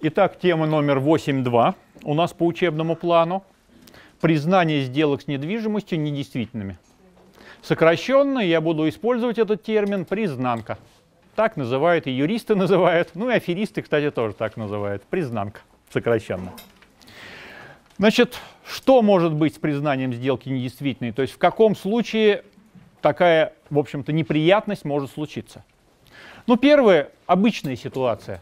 Итак, тема номер 8.2 у нас по учебному плану. Признание сделок с недвижимостью недействительными. Сокращенно я буду использовать этот термин признанка. Так называют и юристы называют, ну и аферисты, кстати, тоже так называют. Признанка, сокращенно. Значит, что может быть с признанием сделки недействительной? То есть в каком случае такая, в общем-то, неприятность может случиться? Ну, первое, обычная ситуация.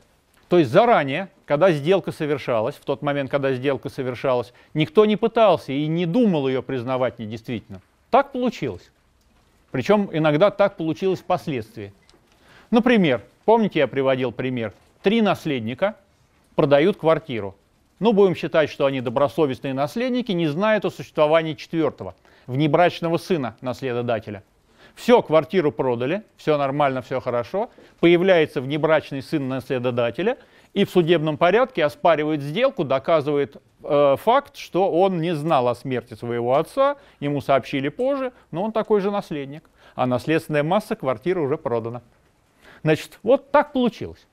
То есть заранее, когда сделка совершалась, в тот момент, когда сделка совершалась, никто не пытался и не думал ее признавать недействительным. Так получилось. Причем иногда так получилось впоследствии. Например, помните, я приводил пример. Три наследника продают квартиру. Ну, будем считать, что они добросовестные наследники, не знают о существовании четвертого, внебрачного сына наследодателя – все, квартиру продали, все нормально, все хорошо. Появляется внебрачный сын наследодателя и в судебном порядке оспаривает сделку, доказывает э, факт, что он не знал о смерти своего отца, ему сообщили позже, но он такой же наследник. А наследственная масса квартиры уже продана. Значит, вот так получилось.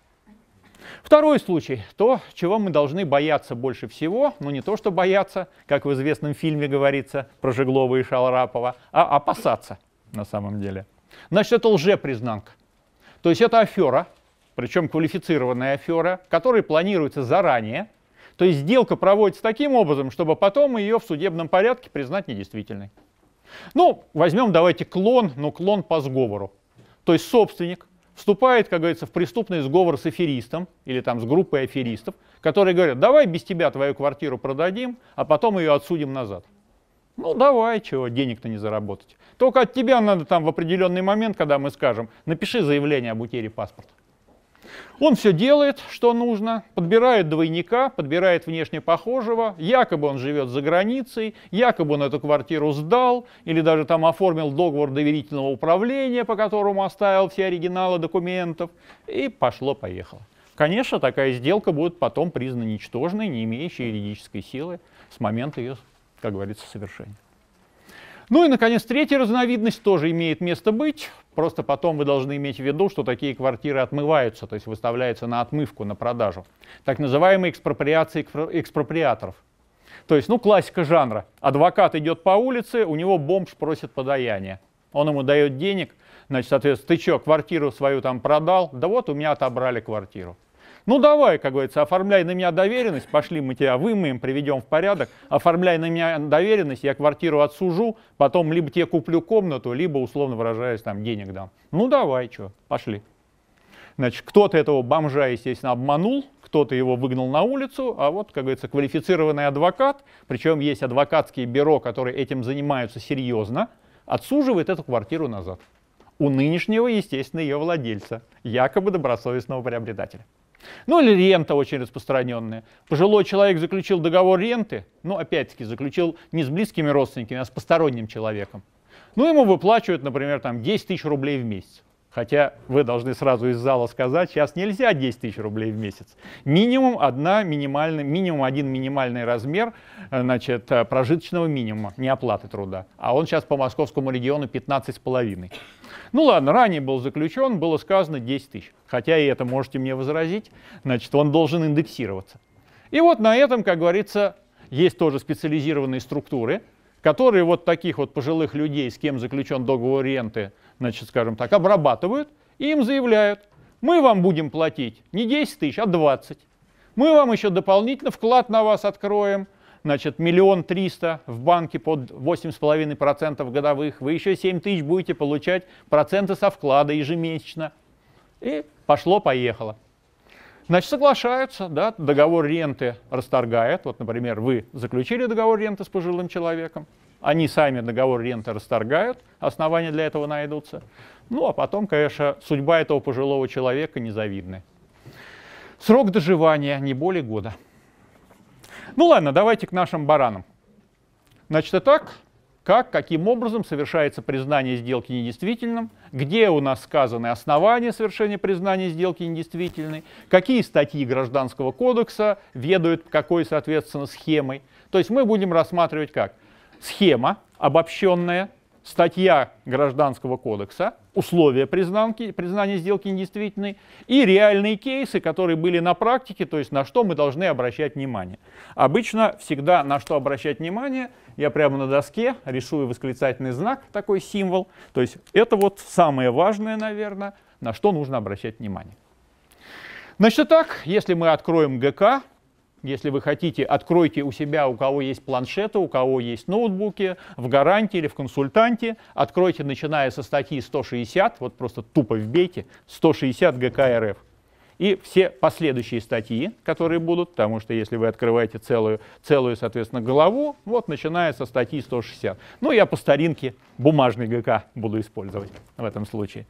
Второй случай, то, чего мы должны бояться больше всего, ну не то, что бояться, как в известном фильме говорится про Жеглова и Шалрапова, а опасаться на самом деле. Значит, это лжепризнанка. То есть это афера, причем квалифицированная афера, которая планируется заранее. То есть сделка проводится таким образом, чтобы потом ее в судебном порядке признать недействительной. Ну, возьмем давайте клон, но клон по сговору. То есть собственник вступает, как говорится, в преступный сговор с аферистом или там с группой аферистов, которые говорят, давай без тебя твою квартиру продадим, а потом ее отсудим назад. Ну давай, чего, денег-то не заработать. Только от тебя надо там в определенный момент, когда мы скажем, напиши заявление об утере паспорта. Он все делает, что нужно, подбирает двойника, подбирает внешне похожего, якобы он живет за границей, якобы он эту квартиру сдал, или даже там оформил договор доверительного управления, по которому оставил все оригиналы документов, и пошло-поехало. Конечно, такая сделка будет потом признана ничтожной, не имеющей юридической силы с момента ее, как говорится, совершения. Ну и, наконец, третья разновидность тоже имеет место быть. Просто потом вы должны иметь в виду, что такие квартиры отмываются, то есть выставляются на отмывку, на продажу. Так называемые экспроприации экспроприаторов. То есть, ну, классика жанра. Адвокат идет по улице, у него бомж просит подаяние. Он ему дает денег, значит, соответственно, ты что, квартиру свою там продал? Да вот у меня отобрали квартиру. Ну давай, как говорится, оформляй на меня доверенность, пошли мы тебя вымоем, приведем в порядок, оформляй на меня доверенность, я квартиру отсужу, потом либо тебе куплю комнату, либо, условно выражаясь, там денег дам. Ну давай, что, пошли. Значит, кто-то этого бомжа, естественно, обманул, кто-то его выгнал на улицу, а вот, как говорится, квалифицированный адвокат, причем есть адвокатские бюро, которые этим занимаются серьезно, отсуживает эту квартиру назад. У нынешнего, естественно, ее владельца, якобы добросовестного приобретателя. Ну или рента очень распространенная. Пожилой человек заключил договор ренты, ну опять-таки заключил не с близкими родственниками, а с посторонним человеком. Ну ему выплачивают, например, там 10 тысяч рублей в месяц. Хотя вы должны сразу из зала сказать, сейчас нельзя 10 тысяч рублей в месяц. Минимум, одна минимальный, минимум один минимальный размер э, значит, э, прожиточного минимума, не оплаты труда. А он сейчас по московскому региону 15,5. Ну ладно, ранее был заключен, было сказано 10 тысяч. Хотя и это можете мне возразить, значит, он должен индексироваться. И вот на этом, как говорится, есть тоже специализированные структуры, которые вот таких вот пожилых людей, с кем заключен договор ренты, значит, скажем так, обрабатывают и им заявляют, мы вам будем платить не 10 тысяч, а 20. Мы вам еще дополнительно вклад на вас откроем, значит, миллион триста в банке под 8,5% годовых, вы еще 7 тысяч будете получать проценты со вклада ежемесячно. И пошло-поехало. Значит, соглашаются, да, договор ренты расторгает. Вот, например, вы заключили договор ренты с пожилым человеком, они сами договор ренты расторгают, основания для этого найдутся. Ну, а потом, конечно, судьба этого пожилого человека незавидная. Срок доживания не более года. Ну ладно, давайте к нашим баранам. Значит, итак, как, каким образом совершается признание сделки недействительным, где у нас сказаны основания совершения признания сделки недействительной, какие статьи Гражданского кодекса ведают какой, соответственно, схемой. То есть мы будем рассматривать как схема обобщенная, статья Гражданского кодекса, условия признанки, признания сделки недействительной и реальные кейсы, которые были на практике, то есть на что мы должны обращать внимание. Обычно всегда на что обращать внимание, я прямо на доске рисую восклицательный знак, такой символ. То есть это вот самое важное, наверное, на что нужно обращать внимание. Значит, так, если мы откроем ГК, если вы хотите, откройте у себя, у кого есть планшеты, у кого есть ноутбуки, в гарантии или в консультанте. Откройте, начиная со статьи 160, вот просто тупо вбейте 160 ГК РФ. И все последующие статьи, которые будут, потому что если вы открываете целую, целую соответственно, главу, вот начиная со статьи 160. Ну, я по старинке бумажный ГК буду использовать в этом случае.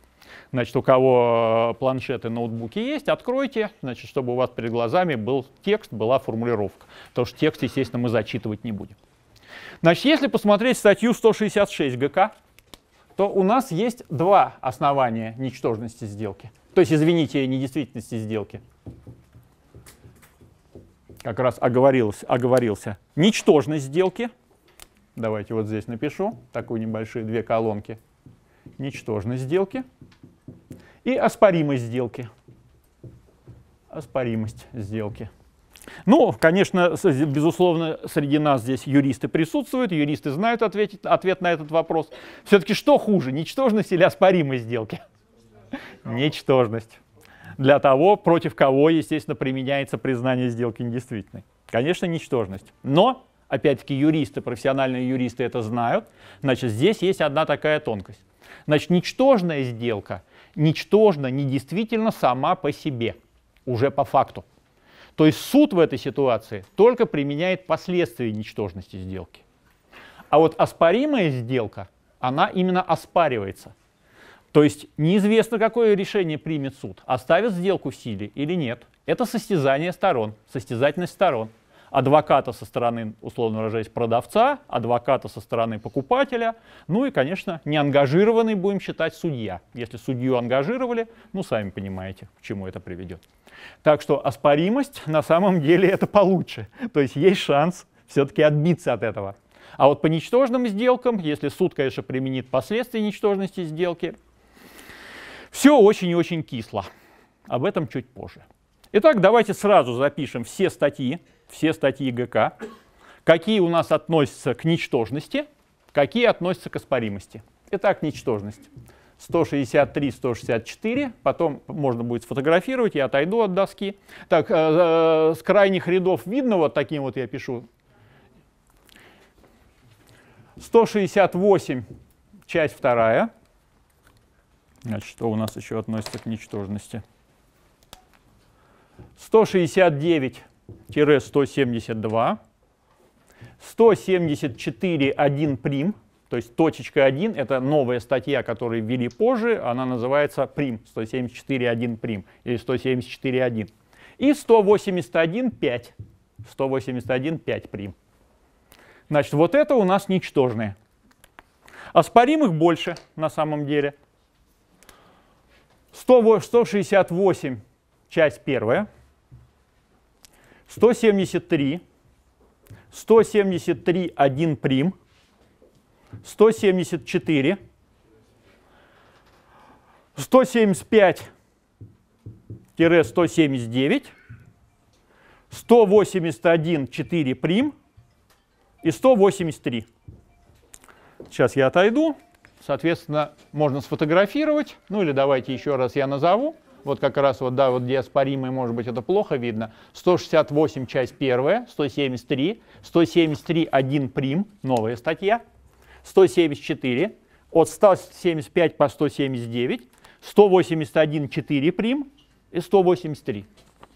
Значит, у кого э, планшеты, ноутбуки есть, откройте, значит, чтобы у вас перед глазами был текст, была формулировка. Потому что текст, естественно, мы зачитывать не будем. Значит, если посмотреть статью 166 ГК, то у нас есть два основания ничтожности сделки. То есть, извините, недействительности сделки. Как раз оговорился, оговорился. Ничтожность сделки. Давайте вот здесь напишу, такую небольшие две колонки. Ничтожность сделки и оспоримость сделки. Оспоримость сделки. Ну, конечно, безусловно, среди нас здесь юристы присутствуют, юристы знают ответить, ответ на этот вопрос. Все-таки что хуже, ничтожность или оспоримость сделки? Ничтожность. Для того, против кого, естественно, применяется признание сделки недействительной. Конечно, ничтожность. Но, опять-таки, юристы, профессиональные юристы это знают. Значит, здесь есть одна такая тонкость. Значит, ничтожная сделка ничтожна, недействительна сама по себе, уже по факту. То есть суд в этой ситуации только применяет последствия ничтожности сделки. А вот оспоримая сделка, она именно оспаривается. То есть неизвестно, какое решение примет суд, оставит сделку в силе или нет. Это состязание сторон, состязательность сторон адвоката со стороны, условно выражаясь, продавца, адвоката со стороны покупателя, ну и, конечно, неангажированный будем считать судья. Если судью ангажировали, ну, сами понимаете, к чему это приведет. Так что оспоримость на самом деле это получше. То есть есть шанс все-таки отбиться от этого. А вот по ничтожным сделкам, если суд, конечно, применит последствия ничтожности сделки, все очень и очень кисло. Об этом чуть позже. Итак, давайте сразу запишем все статьи, все статьи ГК, какие у нас относятся к ничтожности, какие относятся к оспоримости. Итак, ничтожность. 163, 164, потом можно будет сфотографировать, я отойду от доски. Так, э, э, с крайних рядов видно, вот таким вот я пишу. 168, часть вторая. Значит, что у нас еще относится к ничтожности? 169 172, 174 1 прим, то есть точечка 1 это новая статья, которую ввели позже, она называется прим, 174 1 прим или 174 1. И 181 5, 181 5 прим. Значит, вот это у нас ничтожные. Оспоримых больше на самом деле. 100, 168 часть первая. 173, 173 1 прим, 174, 175-179, 181 4 прим и 183. Сейчас я отойду. Соответственно, можно сфотографировать. Ну или давайте еще раз я назову вот как раз вот, да, вот где оспоримый, может быть, это плохо видно, 168 часть первая, 173, 173 1 прим, новая статья, 174, от 175 по 179, 181 4 прим и 183.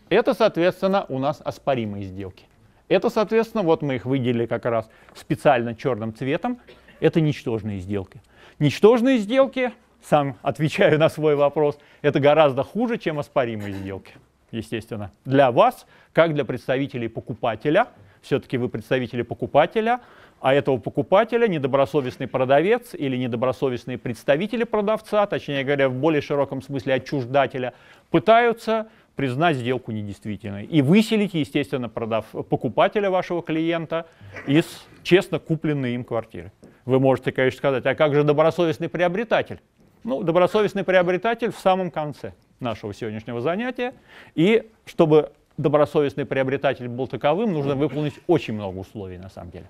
Это, соответственно, у нас оспоримые сделки. Это, соответственно, вот мы их выделили как раз специально черным цветом. Это ничтожные сделки. Ничтожные сделки сам отвечаю на свой вопрос, это гораздо хуже, чем оспоримые сделки, естественно. Для вас, как для представителей покупателя, все-таки вы представители покупателя, а этого покупателя недобросовестный продавец или недобросовестные представители продавца, точнее говоря, в более широком смысле отчуждателя, пытаются признать сделку недействительной и выселить, естественно, продав, покупателя вашего клиента из честно купленной им квартиры. Вы можете, конечно, сказать, а как же добросовестный приобретатель? Ну, добросовестный приобретатель в самом конце нашего сегодняшнего занятия. И чтобы добросовестный приобретатель был таковым, нужно выполнить очень много условий на самом деле.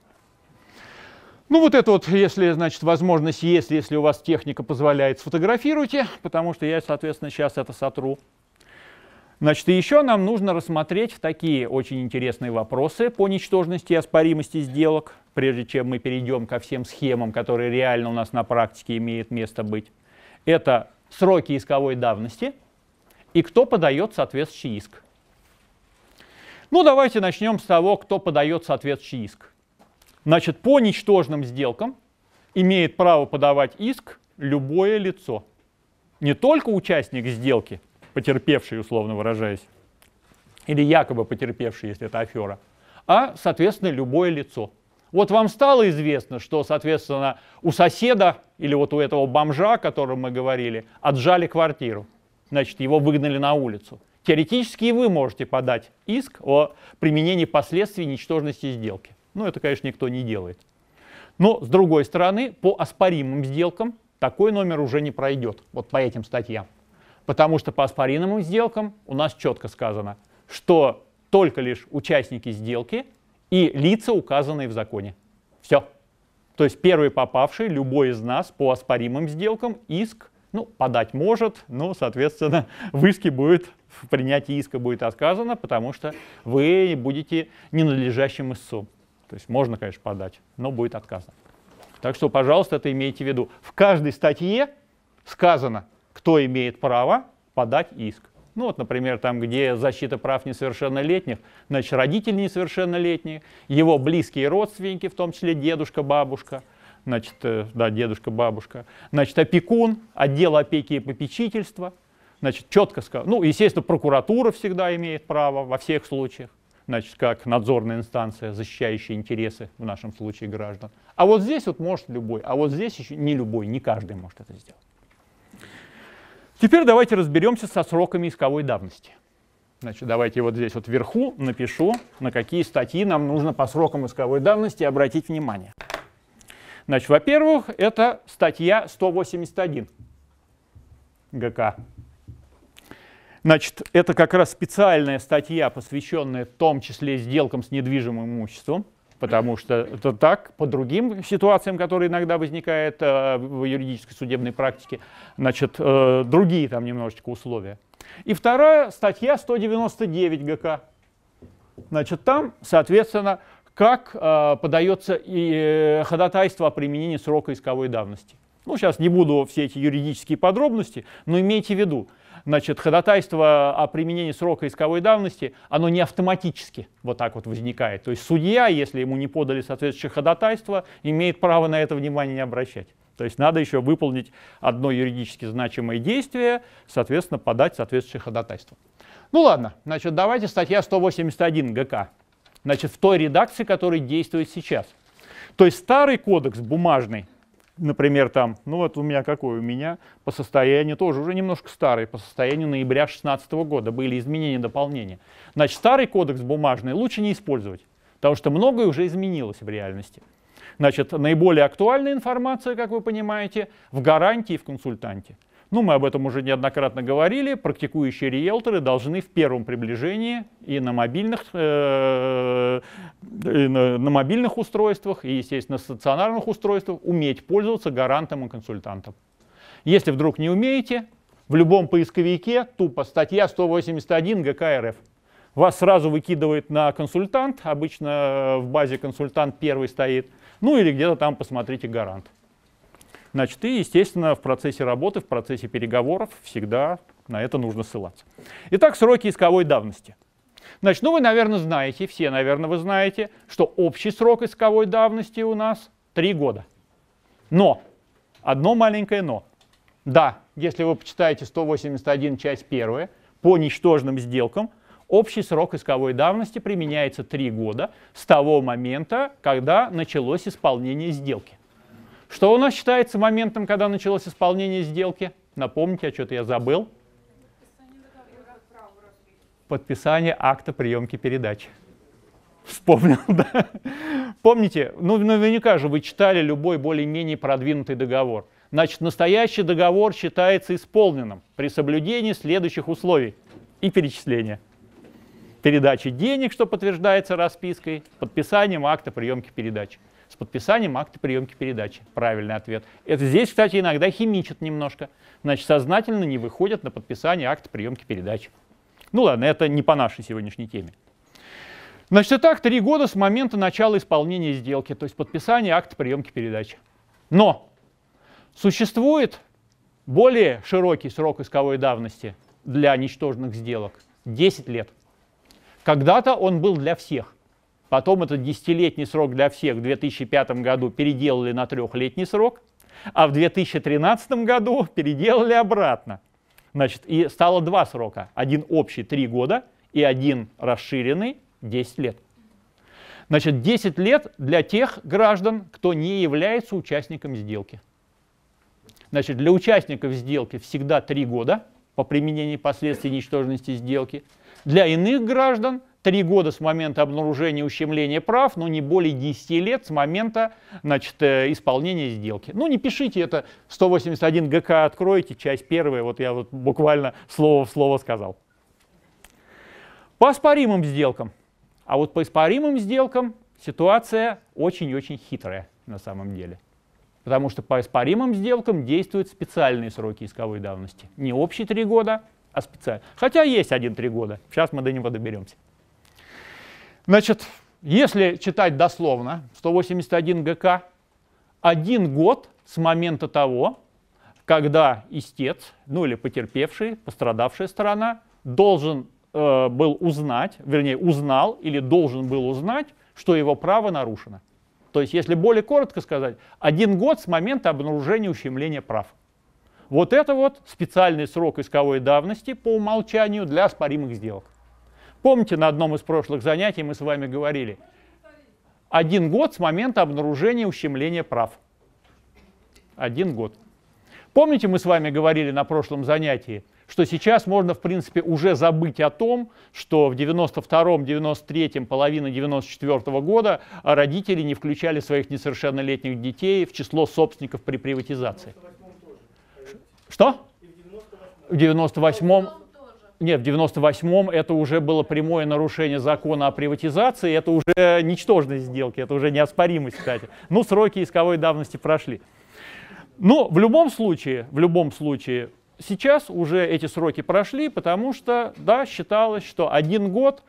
Ну вот это вот, если, значит, возможность есть, если у вас техника позволяет, сфотографируйте, потому что я, соответственно, сейчас это сотру. Значит, и еще нам нужно рассмотреть такие очень интересные вопросы по ничтожности и оспоримости сделок, прежде чем мы перейдем ко всем схемам, которые реально у нас на практике имеют место быть. Это сроки исковой давности и кто подает соответствующий иск. Ну, давайте начнем с того, кто подает соответствующий иск. Значит, по ничтожным сделкам имеет право подавать иск любое лицо. Не только участник сделки, потерпевший, условно выражаясь, или якобы потерпевший, если это афера, а, соответственно, любое лицо. Вот вам стало известно, что, соответственно, у соседа или вот у этого бомжа, о котором мы говорили, отжали квартиру. Значит, его выгнали на улицу. Теоретически и вы можете подать иск о применении последствий ничтожности сделки. Ну, это, конечно, никто не делает. Но, с другой стороны, по оспоримым сделкам такой номер уже не пройдет, вот по этим статьям. Потому что по оспоримым сделкам у нас четко сказано, что только лишь участники сделки и лица, указанные в законе. Все. То есть первый попавший, любой из нас по оспоримым сделкам иск ну, подать может, но, соответственно, в иске будет, в принятии иска будет отказано, потому что вы будете ненадлежащим истцом. То есть можно, конечно, подать, но будет отказано. Так что, пожалуйста, это имейте в виду. В каждой статье сказано, кто имеет право подать иск. Ну вот, например, там, где защита прав несовершеннолетних, значит, родители несовершеннолетние, его близкие родственники, в том числе дедушка, бабушка, значит, э, да, дедушка, бабушка, значит, опекун, отдел опеки и попечительства, значит, четко сказано, ну, естественно, прокуратура всегда имеет право во всех случаях, значит, как надзорная инстанция, защищающая интересы, в нашем случае, граждан. А вот здесь вот может любой, а вот здесь еще не любой, не каждый может это сделать. Теперь давайте разберемся со сроками исковой давности. Значит, давайте вот здесь вот вверху напишу, на какие статьи нам нужно по срокам исковой давности обратить внимание. Значит, во-первых, это статья 181 ГК. Значит, это как раз специальная статья, посвященная в том числе сделкам с недвижимым имуществом, потому что это так, по другим ситуациям, которые иногда возникают э, в юридической судебной практике, значит, э, другие там немножечко условия. И вторая статья 199 ГК. Значит, там, соответственно, как э, подается и, э, ходатайство о применении срока исковой давности. Ну, сейчас не буду все эти юридические подробности, но имейте в виду, значит, ходатайство о применении срока исковой давности, оно не автоматически вот так вот возникает. То есть судья, если ему не подали соответствующее ходатайство, имеет право на это внимание не обращать. То есть надо еще выполнить одно юридически значимое действие, соответственно, подать соответствующее ходатайство. Ну ладно, значит, давайте статья 181 ГК. Значит, в той редакции, которая действует сейчас. То есть старый кодекс бумажный, например, там, ну вот у меня какой у меня, по состоянию тоже уже немножко старый, по состоянию ноября 2016 года были изменения, дополнения. Значит, старый кодекс бумажный лучше не использовать, потому что многое уже изменилось в реальности. Значит, наиболее актуальная информация, как вы понимаете, в гарантии и в консультанте. Ну, мы об этом уже неоднократно говорили. Практикующие риэлторы должны в первом приближении и на мобильных, э, и на, на мобильных устройствах, и, естественно, на стационарных устройствах уметь пользоваться гарантом и консультантом. Если вдруг не умеете, в любом поисковике тупо статья 181 ГК РФ. Вас сразу выкидывает на консультант, обычно в базе консультант первый стоит, ну или где-то там посмотрите гарант. Значит, и, естественно, в процессе работы, в процессе переговоров всегда на это нужно ссылаться. Итак, сроки исковой давности. Значит, ну вы, наверное, знаете, все, наверное, вы знаете, что общий срок исковой давности у нас 3 года. Но, одно маленькое но. Да, если вы почитаете 181 часть 1, по ничтожным сделкам, общий срок исковой давности применяется 3 года с того момента, когда началось исполнение сделки. Что у нас считается моментом, когда началось исполнение сделки? Напомните, а что-то я забыл. Подписание акта приемки передачи. Вспомнил, да. Помните, ну наверняка же вы читали любой более-менее продвинутый договор. Значит, настоящий договор считается исполненным при соблюдении следующих условий и перечисления. Передачи денег, что подтверждается распиской, подписанием акта приемки передачи. С подписанием акта приемки передачи. Правильный ответ. Это здесь, кстати, иногда химичат немножко. Значит, сознательно не выходят на подписание акта приемки передачи. Ну ладно, это не по нашей сегодняшней теме. Значит, так три года с момента начала исполнения сделки, то есть подписания акта приемки передачи. Но существует более широкий срок исковой давности для ничтожных сделок – 10 лет. Когда-то он был для всех. Потом этот десятилетний срок для всех в 2005 году переделали на трехлетний срок, а в 2013 году переделали обратно. Значит, и стало два срока. Один общий – 3 года, и один расширенный 10 лет. Значит, 10 лет для тех граждан, кто не является участником сделки. Значит, для участников сделки всегда 3 года по применению последствий ничтожности сделки. Для иных граждан 3 года с момента обнаружения ущемления прав, но не более 10 лет с момента значит, э, исполнения сделки. Ну, не пишите это 181 ГК, откройте, часть первая, вот я вот буквально слово в слово сказал. По оспоримым сделкам. А вот по испаримым сделкам ситуация очень-очень хитрая на самом деле. Потому что по испаримым сделкам действуют специальные сроки исковой давности. Не общие три года, а специальные. Хотя есть один три года. Сейчас мы до него доберемся. Значит, если читать дословно, 181 ГК, один год с момента того, когда истец, ну или потерпевший, пострадавшая сторона, должен э, был узнать, вернее, узнал или должен был узнать, что его право нарушено. То есть, если более коротко сказать, один год с момента обнаружения ущемления прав. Вот это вот специальный срок исковой давности по умолчанию для оспоримых сделок. Помните, на одном из прошлых занятий мы с вами говорили, один год с момента обнаружения ущемления прав. Один год. Помните, мы с вами говорили на прошлом занятии, что сейчас можно, в принципе, уже забыть о том, что в 92-м, 93-м, половине 94 -го года родители не включали своих несовершеннолетних детей в число собственников при приватизации. Что? В 98-м... Нет, в 98-м это уже было прямое нарушение закона о приватизации, это уже ничтожность сделки, это уже неоспоримость, кстати. Ну, сроки исковой давности прошли. Но в любом случае, в любом случае, Сейчас уже эти сроки прошли, потому что, да, считалось, что один год,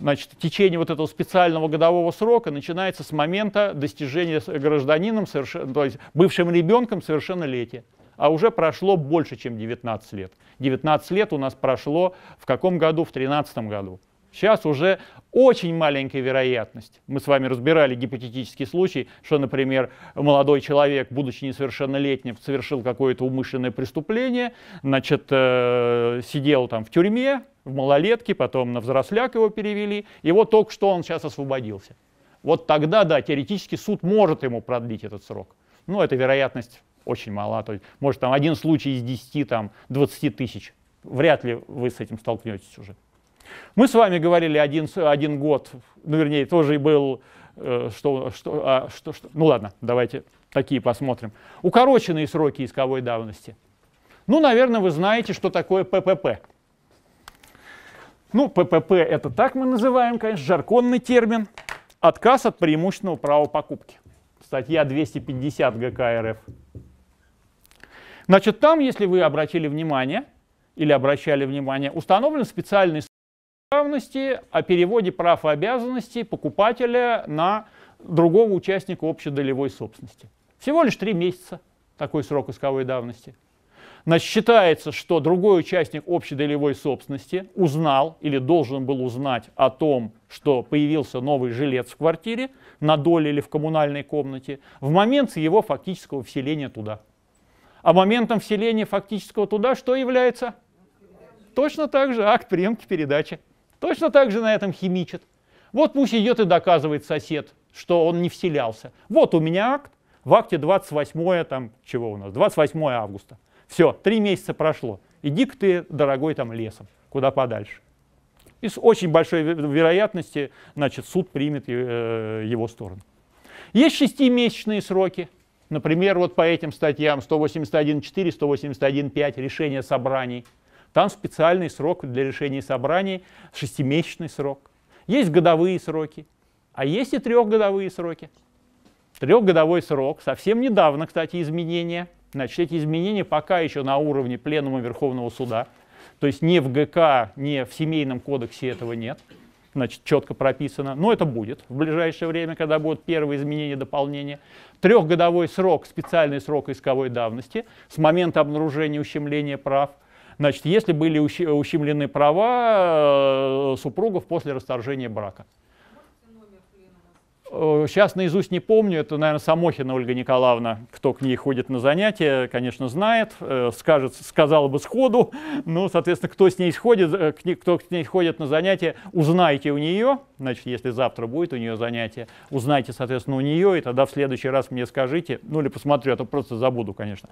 значит, течение вот этого специального годового срока начинается с момента достижения гражданином, то есть бывшим ребенком совершеннолетия. А уже прошло больше, чем 19 лет. 19 лет у нас прошло в каком году? В 2013 году. Сейчас уже очень маленькая вероятность. Мы с вами разбирали гипотетический случай, что, например, молодой человек, будучи несовершеннолетним, совершил какое-то умышленное преступление, значит, э, сидел там в тюрьме, в малолетке, потом на взросляк его перевели, и вот только что он сейчас освободился. Вот тогда, да, теоретически суд может ему продлить этот срок. Но эта вероятность очень мала. То есть, может, там один случай из 10, там, 20 тысяч. Вряд ли вы с этим столкнетесь уже. Мы с вами говорили один, один год, ну, вернее, тоже был, э, что, что, а, что, что, ну ладно, давайте такие посмотрим. Укороченные сроки исковой давности. Ну, наверное, вы знаете, что такое ППП. Ну, ППП это так мы называем, конечно, жарконный термин. Отказ от преимущественного права покупки. Статья 250 ГК РФ. Значит, там, если вы обратили внимание, или обращали внимание, установлен специальный давности о переводе прав и обязанностей покупателя на другого участника общедолевой собственности. Всего лишь три месяца такой срок исковой давности. Значит, считается, что другой участник общедолевой собственности узнал или должен был узнать о том, что появился новый жилец в квартире, на доле или в коммунальной комнате, в момент его фактического вселения туда. А моментом вселения фактического туда что является? Точно так же акт приемки передачи. Точно так же на этом химичат. Вот пусть идет и доказывает сосед, что он не вселялся. Вот у меня акт, в акте 28 там, чего у нас, 28 августа. Все, три месяца прошло. Иди-ка ты, дорогой, там лесом, куда подальше. И с очень большой вероятностью значит, суд примет э, его сторону. Есть шестимесячные сроки. Например, вот по этим статьям 181.4, 181.5 решения собраний. Там специальный срок для решения собраний, шестимесячный срок. Есть годовые сроки, а есть и трехгодовые сроки. Трехгодовой срок, совсем недавно, кстати, изменения. Значит, эти изменения пока еще на уровне Пленума Верховного Суда. То есть не в ГК, не в Семейном кодексе этого нет значит, четко прописано. Но это будет в ближайшее время, когда будут первые изменения, дополнения. Трехгодовой срок, специальный срок исковой давности с момента обнаружения ущемления прав. Значит, если были ущемлены права э, супругов после расторжения брака. Сейчас э, наизусть не помню, это, наверное, Самохина Ольга Николаевна, кто к ней ходит на занятия, конечно, знает, э, скажет, сказала бы сходу, ну, соответственно, кто с ней сходит, э, кто с ней ходит на занятия, узнайте у нее, значит, если завтра будет у нее занятие, узнайте, соответственно, у нее, и тогда в следующий раз мне скажите, ну, или посмотрю, а то просто забуду, конечно.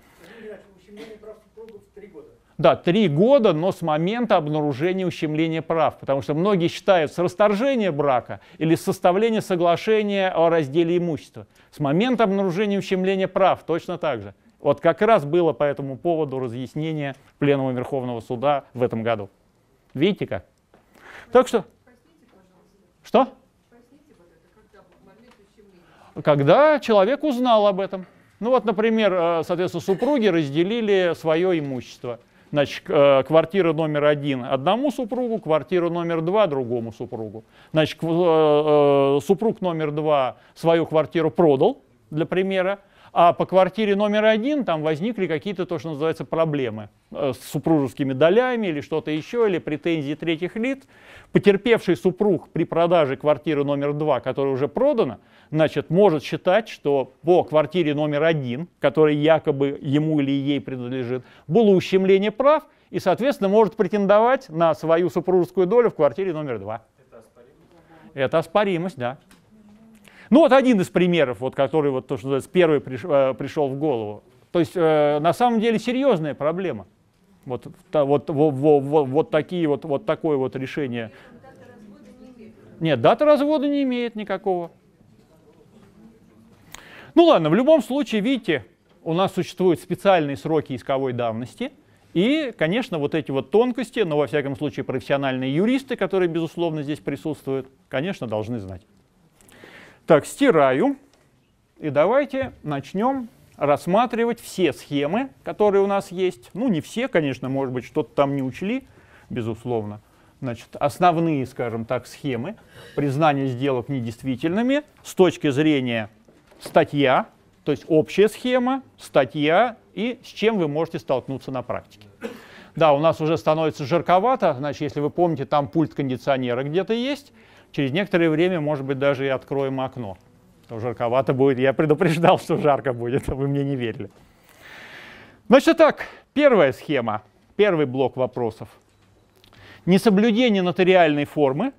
Да, три года, но с момента обнаружения ущемления прав. Потому что многие считают с расторжения брака или с составления соглашения о разделе имущества. С момента обнаружения ущемления прав точно так же. Вот как раз было по этому поводу разъяснение Пленума Верховного Суда в этом году. Видите как? Так что... Что? Когда человек узнал об этом. Ну вот, например, э, соответственно, супруги разделили свое имущество. Значит, э, квартира номер один одному супругу, квартира номер два другому супругу. Значит, э, э, супруг номер два свою квартиру продал, для примера, а по квартире номер один там возникли какие-то, то, что называется, проблемы с супружескими долями или что-то еще, или претензии третьих лиц. Потерпевший супруг при продаже квартиры номер два, которая уже продана, значит, может считать, что по квартире номер один, которая якобы ему или ей принадлежит, было ущемление прав, и, соответственно, может претендовать на свою супружескую долю в квартире номер два. Это оспоримость? Это оспоримость, да. Ну вот один из примеров, вот, который вот, то, что называется, первый приш, э, пришел в голову. То есть э, на самом деле серьезная проблема. Вот, та, вот, вот, вот, вот, такие вот, вот такое вот решение. Нет, дата развода не имеет никакого. Ну ладно, в любом случае, видите, у нас существуют специальные сроки исковой давности. И, конечно, вот эти вот тонкости, но во всяком случае профессиональные юристы, которые, безусловно, здесь присутствуют, конечно, должны знать. Так, стираю. И давайте начнем рассматривать все схемы, которые у нас есть. Ну, не все, конечно, может быть, что-то там не учли, безусловно. Значит, основные, скажем так, схемы признания сделок недействительными с точки зрения статья, то есть общая схема, статья и с чем вы можете столкнуться на практике. Да, у нас уже становится жарковато, значит, если вы помните, там пульт кондиционера где-то есть. Через некоторое время, может быть, даже и откроем окно. То жарковато будет. Я предупреждал, что жарко будет, а вы мне не верили. Значит так, первая схема, первый блок вопросов. Несоблюдение нотариальной формы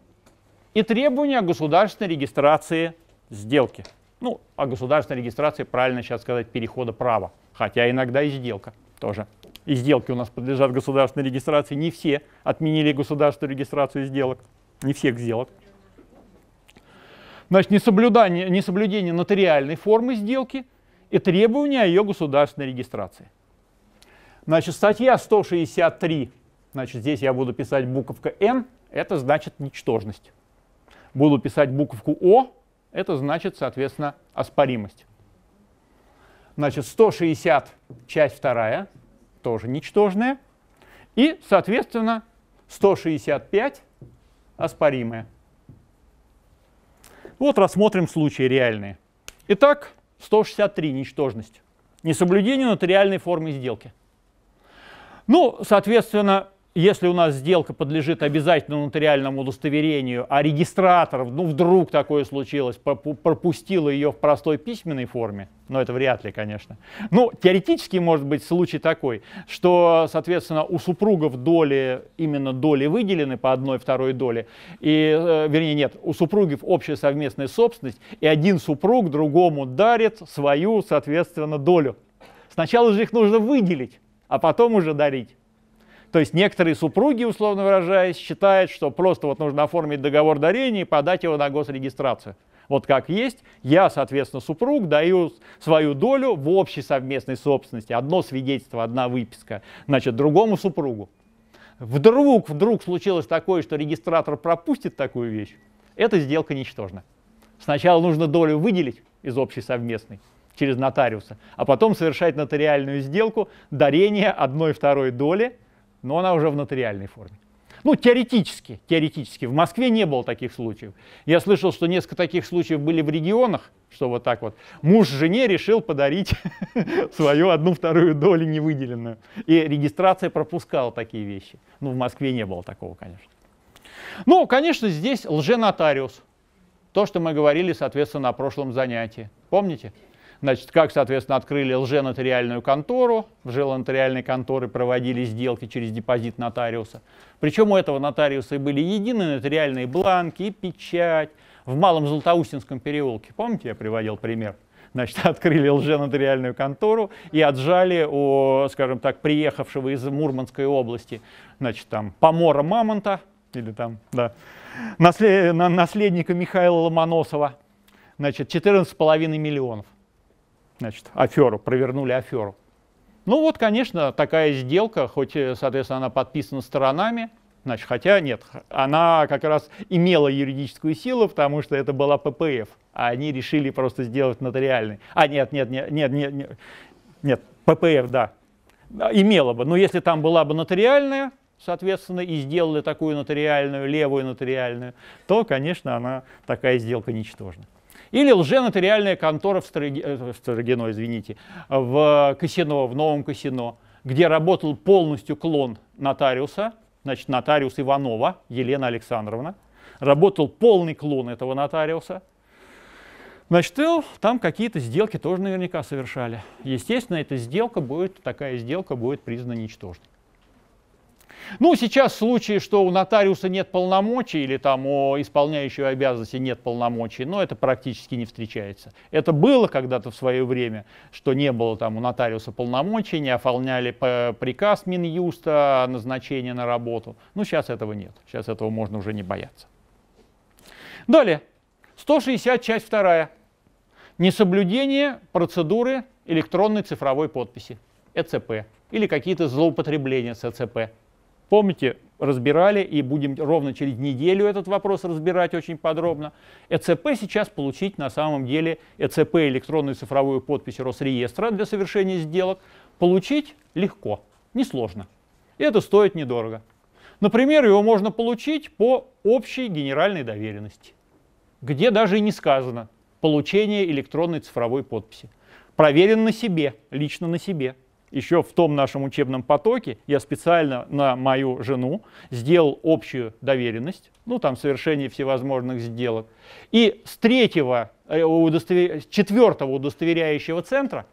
и требования государственной регистрации сделки. Ну, о государственной регистрации правильно сейчас сказать перехода права, хотя иногда и сделка тоже. И сделки у нас подлежат государственной регистрации. Не все отменили государственную регистрацию сделок, не всех сделок. Значит, несоблюдение, несоблюдение нотариальной формы сделки и требования ее государственной регистрации. Значит, статья 163, значит, здесь я буду писать буковка «Н», это значит ничтожность. Буду писать буковку «О», это значит, соответственно, оспоримость. Значит, 160, часть вторая, тоже ничтожная. И, соответственно, 165 оспоримая. Вот рассмотрим случаи реальные. Итак, 163 ничтожность. Несоблюдение нотариальной формы сделки. Ну, соответственно, если у нас сделка подлежит обязательному нотариальному удостоверению, а регистратор, ну вдруг такое случилось, пропустил ее в простой письменной форме, но это вряд ли, конечно. Ну, теоретически может быть случай такой, что, соответственно, у супругов доли, именно доли выделены по одной второй доле, и, э, вернее, нет, у супругов общая совместная собственность, и один супруг другому дарит свою, соответственно, долю. Сначала же их нужно выделить, а потом уже дарить. То есть некоторые супруги, условно выражаясь, считают, что просто вот нужно оформить договор дарения и подать его на госрегистрацию. Вот как есть, я, соответственно, супруг, даю свою долю в общей совместной собственности. Одно свидетельство, одна выписка, значит, другому супругу. Вдруг, вдруг случилось такое, что регистратор пропустит такую вещь, эта сделка ничтожна. Сначала нужно долю выделить из общей совместной через нотариуса, а потом совершать нотариальную сделку дарения одной второй доли, но она уже в нотариальной форме. Ну, теоретически, теоретически. В Москве не было таких случаев. Я слышал, что несколько таких случаев были в регионах, что вот так вот. Муж жене решил подарить свою одну-вторую долю невыделенную. И регистрация пропускала такие вещи. Ну, в Москве не было такого, конечно. Ну, конечно, здесь лженотариус. То, что мы говорили, соответственно, на прошлом занятии. Помните? Значит, как, соответственно, открыли лженотариальную контору, в лженотариальной конторы проводили сделки через депозит нотариуса. Причем у этого нотариуса были единые нотариальные бланки печать. В Малом Златоустинском переулке, помните, я приводил пример? Значит, открыли лженотариальную контору и отжали у, скажем так, приехавшего из Мурманской области, значит, там, помора Мамонта, или там, да, наследника Михаила Ломоносова, значит, 14,5 миллионов значит, аферу, провернули аферу. Ну вот, конечно, такая сделка, хоть, э, соответственно, она подписана сторонами, значит, хотя нет, она как раз имела юридическую силу, потому что это была ППФ, а они решили просто сделать нотариальный. А, нет, нет, нет, нет, нет, нет, нет ППФ, да, имела бы. Но если там была бы нотариальная, соответственно, и сделали такую нотариальную, левую нотариальную, то, конечно, она такая сделка ничтожна. Или лженотариальная контора в, Староги... Э, в Старогино, извините, в Косино, в Новом Косино, где работал полностью клон нотариуса, значит, нотариус Иванова, Елена Александровна, работал полный клон этого нотариуса. Значит, там какие-то сделки тоже наверняка совершали. Естественно, эта сделка будет, такая сделка будет признана ничтожной. Ну, сейчас в случае, что у нотариуса нет полномочий или там у исполняющего обязанности нет полномочий, но это практически не встречается. Это было когда-то в свое время, что не было там у нотариуса полномочий, не оформляли приказ Минюста о назначении на работу. Ну, сейчас этого нет. Сейчас этого можно уже не бояться. Далее. 160, часть 2. Несоблюдение процедуры электронной цифровой подписи, ЭЦП, или какие-то злоупотребления с ЭЦП. Помните, разбирали и будем ровно через неделю этот вопрос разбирать очень подробно. ЭЦП сейчас получить на самом деле ЭЦП, электронную цифровую подпись Росреестра для совершения сделок, получить легко, несложно. И это стоит недорого. Например, его можно получить по общей генеральной доверенности, где даже и не сказано получение электронной цифровой подписи. Проверен на себе, лично на себе еще в том нашем учебном потоке я специально на мою жену сделал общую доверенность, ну там совершение всевозможных сделок. И с третьего, э, удостовер... четвертого удостоверяющего центра,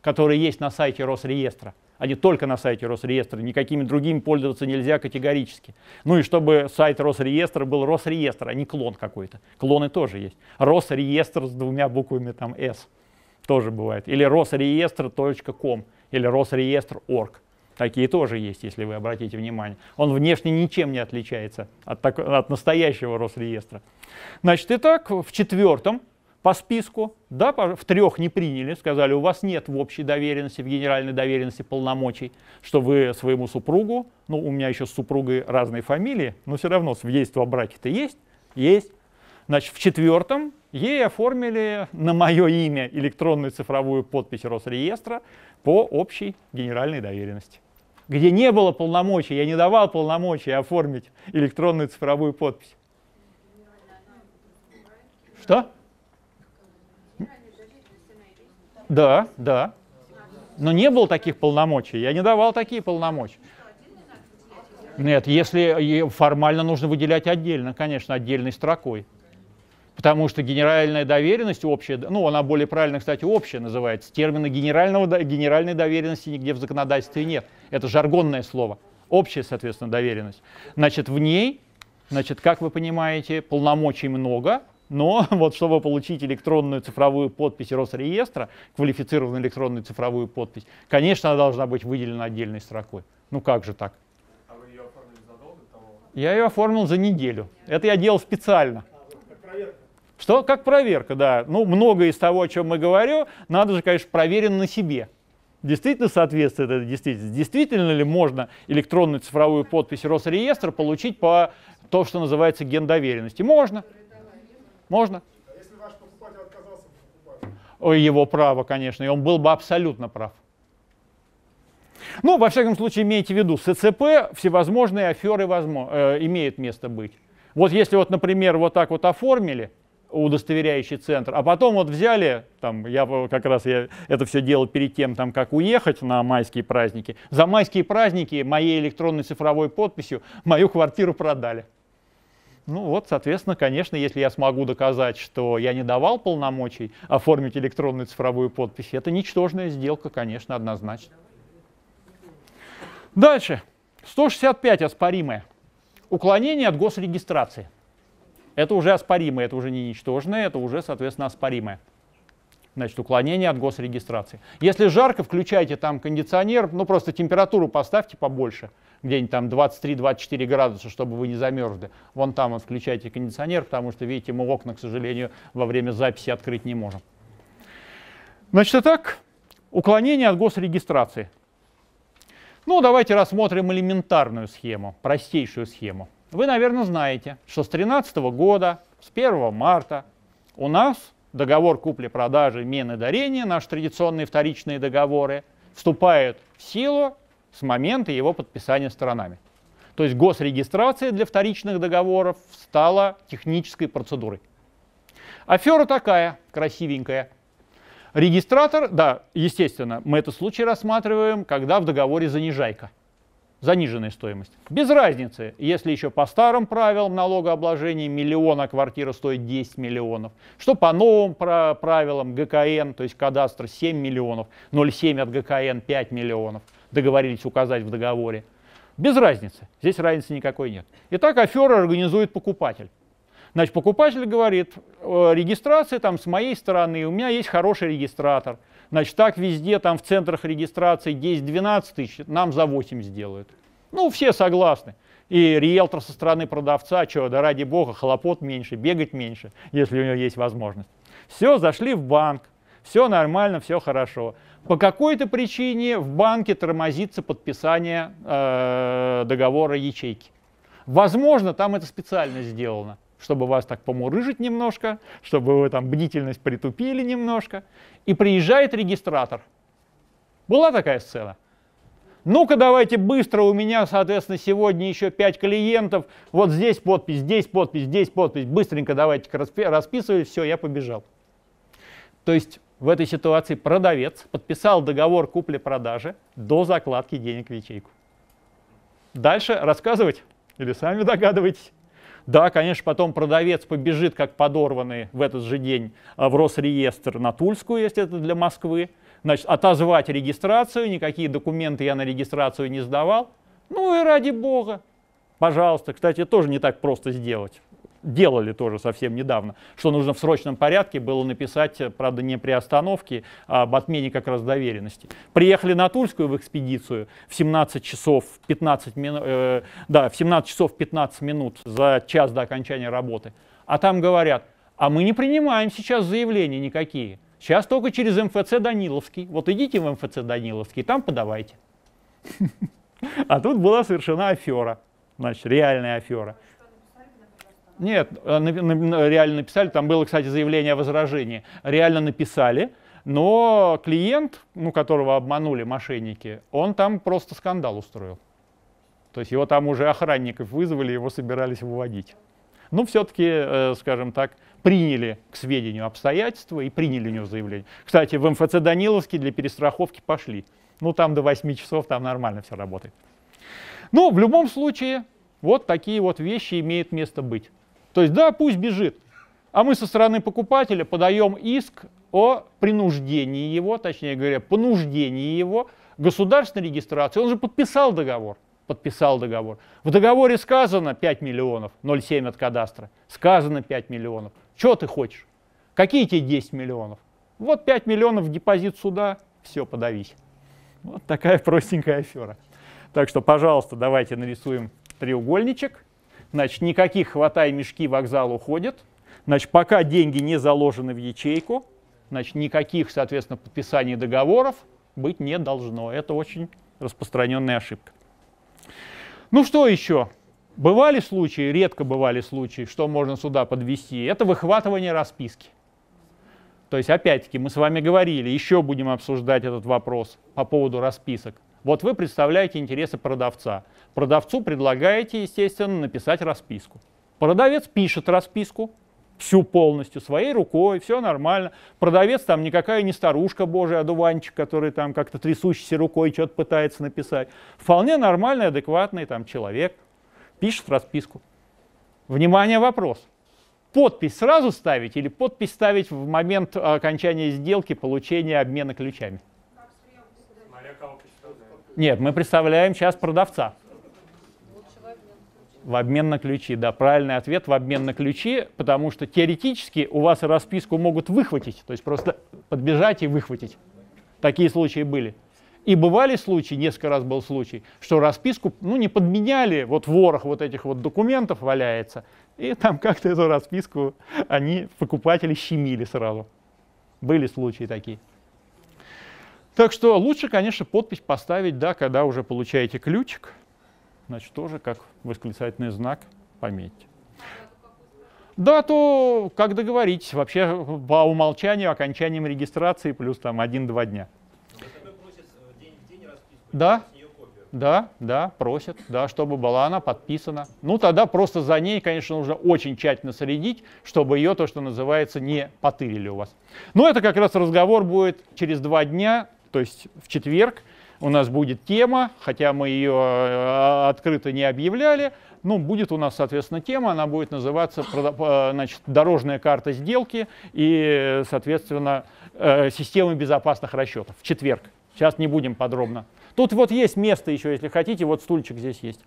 который есть на сайте Росреестра, а не только на сайте Росреестра, никакими другими пользоваться нельзя категорически. Ну и чтобы сайт Росреестра был Росреестр, а не клон какой-то. Клоны тоже есть. Росреестр с двумя буквами там «С» тоже бывает. Или росреестр.ком или Росреестр.орг. Такие тоже есть, если вы обратите внимание. Он внешне ничем не отличается от, так, от настоящего Росреестра. Значит, итак, в четвертом по списку, да, в трех не приняли, сказали, у вас нет в общей доверенности, в генеральной доверенности полномочий, что вы своему супругу, ну, у меня еще с супругой разные фамилии, но все равно свидетельство о браке-то есть, есть. Значит, в четвертом ей оформили на мое имя электронную цифровую подпись Росреестра по общей генеральной доверенности, где не было полномочий, я не давал полномочий оформить электронную цифровую подпись. Что? Да, да. Но не было таких полномочий, я не давал такие полномочия. Нет, если формально нужно выделять отдельно, конечно, отдельной строкой. Потому что генеральная доверенность общая, ну она более правильно, кстати, общая называется. Термина генерального, генеральной доверенности нигде в законодательстве нет. Это жаргонное слово. Общая, соответственно, доверенность. Значит, в ней, значит, как вы понимаете, полномочий много, но вот чтобы получить электронную цифровую подпись Росреестра, квалифицированную электронную цифровую подпись, конечно, она должна быть выделена отдельной строкой. Ну как же так? Я ее оформил за неделю. Это я делал специально. Что? Как проверка, да. Ну, многое из того, о чем мы говорим, надо же, конечно, проверено на себе. Действительно соответствует это действительно? Действительно ли можно электронную цифровую подпись Росреестра получить по то, что называется ген доверенности? Можно. Можно. Ой, его право, конечно, и он был бы абсолютно прав. Ну, во всяком случае, имейте в виду, с ЭЦП всевозможные аферы возможно, э, имеют место быть. Вот если вот, например, вот так вот оформили, удостоверяющий центр, а потом вот взяли, там, я как раз я это все делал перед тем, там, как уехать на майские праздники, за майские праздники моей электронной цифровой подписью мою квартиру продали. Ну вот, соответственно, конечно, если я смогу доказать, что я не давал полномочий оформить электронную цифровую подпись, это ничтожная сделка, конечно, однозначно. Дальше. 165 оспоримое. Уклонение от госрегистрации. Это уже оспоримое, это уже не ничтожное, это уже, соответственно, оспоримое. Значит, уклонение от госрегистрации. Если жарко, включайте там кондиционер, ну просто температуру поставьте побольше, где-нибудь там 23-24 градуса, чтобы вы не замерзли. Вон там вот включайте кондиционер, потому что, видите, мы окна, к сожалению, во время записи открыть не можем. Значит, итак, уклонение от госрегистрации. Ну, давайте рассмотрим элементарную схему, простейшую схему. Вы, наверное, знаете, что с 2013 года, с 1 марта у нас договор купли-продажи, мены, дарения, наши традиционные вторичные договоры, вступает в силу с момента его подписания сторонами. То есть госрегистрация для вторичных договоров стала технической процедурой. Афера такая, красивенькая. Регистратор, да, естественно, мы этот случай рассматриваем, когда в договоре занижайка, заниженная стоимость. Без разницы, если еще по старым правилам налогообложения миллион, а квартира стоит 10 миллионов, что по новым правилам ГКН, то есть кадастр 7 миллионов, 0,7 от ГКН 5 миллионов, договорились указать в договоре. Без разницы, здесь разницы никакой нет. Итак, афера организует покупатель. Значит, покупатель говорит, регистрация там с моей стороны, у меня есть хороший регистратор. Значит, так везде там в центрах регистрации 10-12 тысяч, нам за 8 сделают. Ну, все согласны. И риэлтор со стороны продавца, что, да ради бога, хлопот меньше, бегать меньше, если у него есть возможность. Все, зашли в банк, все нормально, все хорошо. По какой-то причине в банке тормозится подписание э, договора ячейки. Возможно, там это специально сделано чтобы вас так помурыжить немножко, чтобы вы там бдительность притупили немножко. И приезжает регистратор. Была такая сцена? Ну-ка давайте быстро, у меня, соответственно, сегодня еще 5 клиентов, вот здесь подпись, здесь подпись, здесь подпись, быстренько давайте расписывать, все, я побежал. То есть в этой ситуации продавец подписал договор купли-продажи до закладки денег в ячейку. Дальше рассказывать или сами догадываетесь? Да, конечно, потом продавец побежит, как подорванный в этот же день а, в Росреестр на Тульскую, если это для Москвы. Значит, отозвать регистрацию, никакие документы я на регистрацию не сдавал. Ну и ради бога. Пожалуйста, кстати, тоже не так просто сделать делали тоже совсем недавно, что нужно в срочном порядке было написать, правда, не при остановке, а об отмене как раз доверенности. Приехали на Тульскую в экспедицию в 17 часов 15 минут, э, да, в 17 часов 15 минут за час до окончания работы. А там говорят, а мы не принимаем сейчас заявления никакие. Сейчас только через МФЦ Даниловский. Вот идите в МФЦ Даниловский, там подавайте. А тут была совершена афера, значит, реальная афера. Нет, э, реально написали, там было, кстати, заявление о возражении. Реально написали, но клиент, ну, которого обманули мошенники, он там просто скандал устроил. То есть его там уже охранников вызвали, его собирались выводить. Ну, все-таки, э, скажем так, приняли к сведению обстоятельства и приняли у него заявление. Кстати, в МФЦ Даниловский для перестраховки пошли. Ну, там до 8 часов, там нормально все работает. Ну, в любом случае, вот такие вот вещи имеют место быть. То есть, да, пусть бежит. А мы со стороны покупателя подаем иск о принуждении его, точнее говоря, понуждении его государственной регистрации. Он же подписал договор. Подписал договор. В договоре сказано 5 миллионов, 0,7 от кадастра. Сказано 5 миллионов. Чего ты хочешь? Какие тебе 10 миллионов? Вот 5 миллионов в депозит суда, все, подавись. Вот такая простенькая афера. Так что, пожалуйста, давайте нарисуем треугольничек. Значит, никаких хватай мешки вокзал уходит. Значит, пока деньги не заложены в ячейку, значит, никаких, соответственно, подписаний договоров быть не должно. Это очень распространенная ошибка. Ну что еще? Бывали случаи, редко бывали случаи, что можно сюда подвести. Это выхватывание расписки. То есть, опять-таки, мы с вами говорили, еще будем обсуждать этот вопрос по поводу расписок. Вот вы представляете интересы продавца. Продавцу предлагаете, естественно, написать расписку. Продавец пишет расписку, всю полностью, своей рукой, все нормально. Продавец там никакая не старушка божия, одуванчик, который там как-то трясущейся рукой что-то пытается написать. Вполне нормальный, адекватный там человек пишет расписку. Внимание, вопрос. Подпись сразу ставить или подпись ставить в момент окончания сделки, получения обмена ключами? Нет, мы представляем сейчас продавца. В обмен на ключи, да, правильный ответ в обмен на ключи, потому что теоретически у вас расписку могут выхватить, то есть просто подбежать и выхватить. Такие случаи были. И бывали случаи, несколько раз был случай, что расписку ну, не подменяли, вот ворох вот этих вот документов валяется, и там как-то эту расписку они, покупатели, щемили сразу. Были случаи такие. Так что лучше, конечно, подпись поставить, да, когда уже получаете ключик, значит, тоже как восклицательный знак пометьте. Да, то как договоритесь, вообще по умолчанию окончанием регистрации плюс там один-два дня. Да, да, да, просят, да, чтобы была она подписана. Ну, тогда просто за ней, конечно, нужно очень тщательно следить, чтобы ее, то, что называется, не потырили у вас. Но это как раз разговор будет через два дня, то есть в четверг, у нас будет тема, хотя мы ее э, открыто не объявляли, ну, будет у нас, соответственно, тема, она будет называться э, значит, «Дорожная карта сделки» и, соответственно, э, «Системы безопасных расчетов» в четверг. Сейчас не будем подробно. Тут вот есть место еще, если хотите, вот стульчик здесь есть.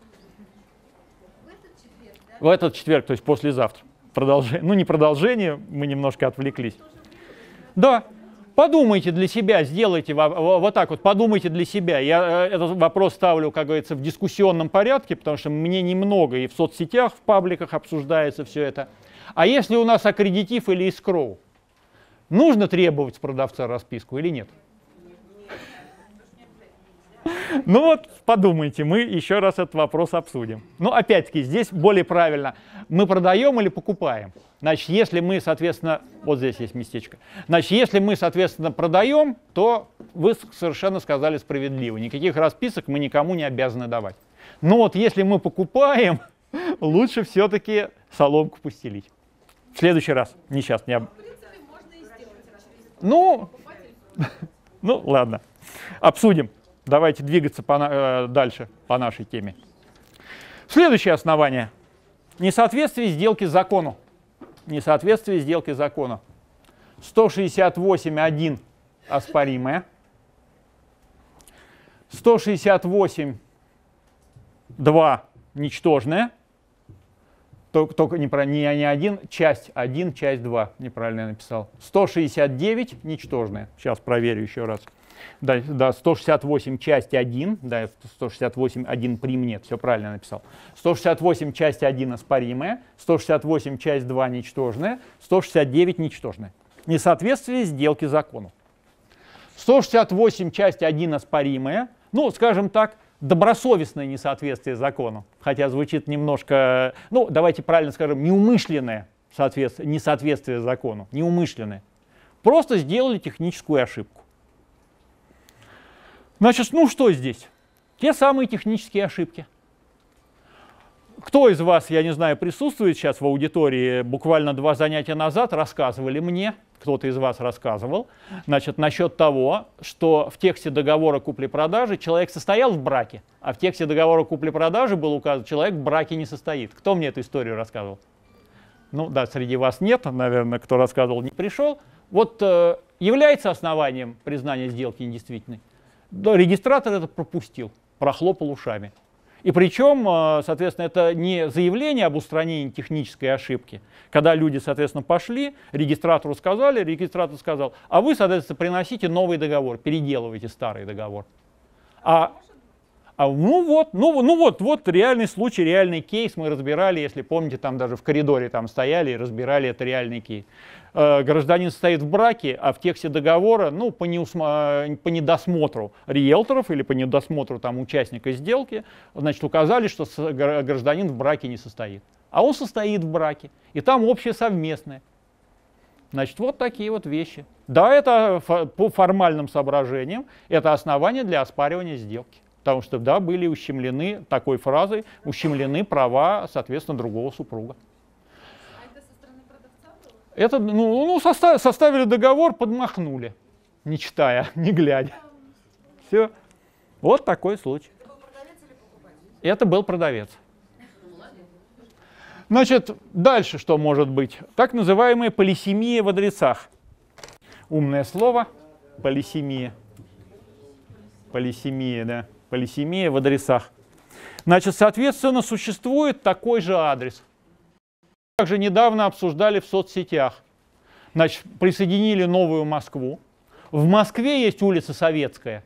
В этот четверг, да? В этот четверг, то есть послезавтра. Продолжение, ну, не продолжение, мы немножко отвлеклись. Да, Подумайте для себя, сделайте вот так вот, подумайте для себя. Я э, этот вопрос ставлю, как говорится, в дискуссионном порядке, потому что мне немного и в соцсетях, в пабликах обсуждается все это. А если у нас аккредитив или искроу, нужно требовать с продавца расписку или нет? Ну вот, подумайте, мы еще раз этот вопрос обсудим. Ну, опять-таки, здесь более правильно, мы продаем или покупаем? Значит, если мы, соответственно, вот здесь есть местечко, значит, если мы, соответственно, продаем, то вы совершенно сказали справедливо, никаких расписок мы никому не обязаны давать. Но вот если мы покупаем, лучше все-таки соломку постелить. В следующий раз, не сейчас, не об... Ну, ну, ладно, обсудим. Давайте двигаться по, э, дальше по нашей теме. Следующее основание. Несоответствие сделки закону. Несоответствие сделки закону. 168.1 оспоримое. 168.2 ничтожное. Только, только не, про, не, не один, часть 1, часть 2. Неправильно я написал. 169 ничтожное. Сейчас проверю еще раз да, да, 168 часть 1, да, 168 1 прим нет, все правильно написал. 168 часть 1 оспоримая, 168 часть 2 ничтожная, 169 ничтожная. Несоответствие сделки закону. 168 часть 1 оспоримая, ну, скажем так, добросовестное несоответствие закону, хотя звучит немножко, ну, давайте правильно скажем, неумышленное несоответствие закону, неумышленное. Просто сделали техническую ошибку. Значит, ну что здесь? Те самые технические ошибки. Кто из вас, я не знаю, присутствует сейчас в аудитории, буквально два занятия назад рассказывали мне, кто-то из вас рассказывал, значит, насчет того, что в тексте договора купли-продажи человек состоял в браке, а в тексте договора купли-продажи был указан, человек в браке не состоит. Кто мне эту историю рассказывал? Ну да, среди вас нет, наверное, кто рассказывал, не пришел. Вот э, является основанием признания сделки недействительной? Да, регистратор это пропустил, прохлопал ушами. И причем, э, соответственно, это не заявление об устранении технической ошибки. Когда люди, соответственно, пошли, регистратору сказали, регистратор сказал, а вы, соответственно, приносите новый договор, переделывайте старый договор. А, А ну вот, ну, ну вот, вот реальный случай, реальный кейс мы разбирали, если помните, там даже в коридоре там стояли и разбирали это реальный кейс. Э, гражданин стоит в браке, а в тексте договора, ну, по, неусма, по недосмотру риэлторов или по недосмотру там участника сделки, значит, указали, что гражданин в браке не состоит. А он состоит в браке, и там общее совместное. Значит, вот такие вот вещи. Да, это по формальным соображениям, это основание для оспаривания сделки. Потому что, да, были ущемлены, такой фразой, ущемлены права, соответственно, другого супруга. А это со стороны продавца было? Это, ну, ну состав, составили договор, подмахнули, не читая, не глядя. Все. Вот такой случай. Это был продавец или покупатель? Это был продавец. Значит, дальше что может быть? Так называемая полисемия в адресах. Умное слово. Полисемия. Полисемия, да полисемия в адресах. Значит, соответственно, существует такой же адрес. Также недавно обсуждали в соцсетях. Значит, присоединили новую Москву. В Москве есть улица Советская.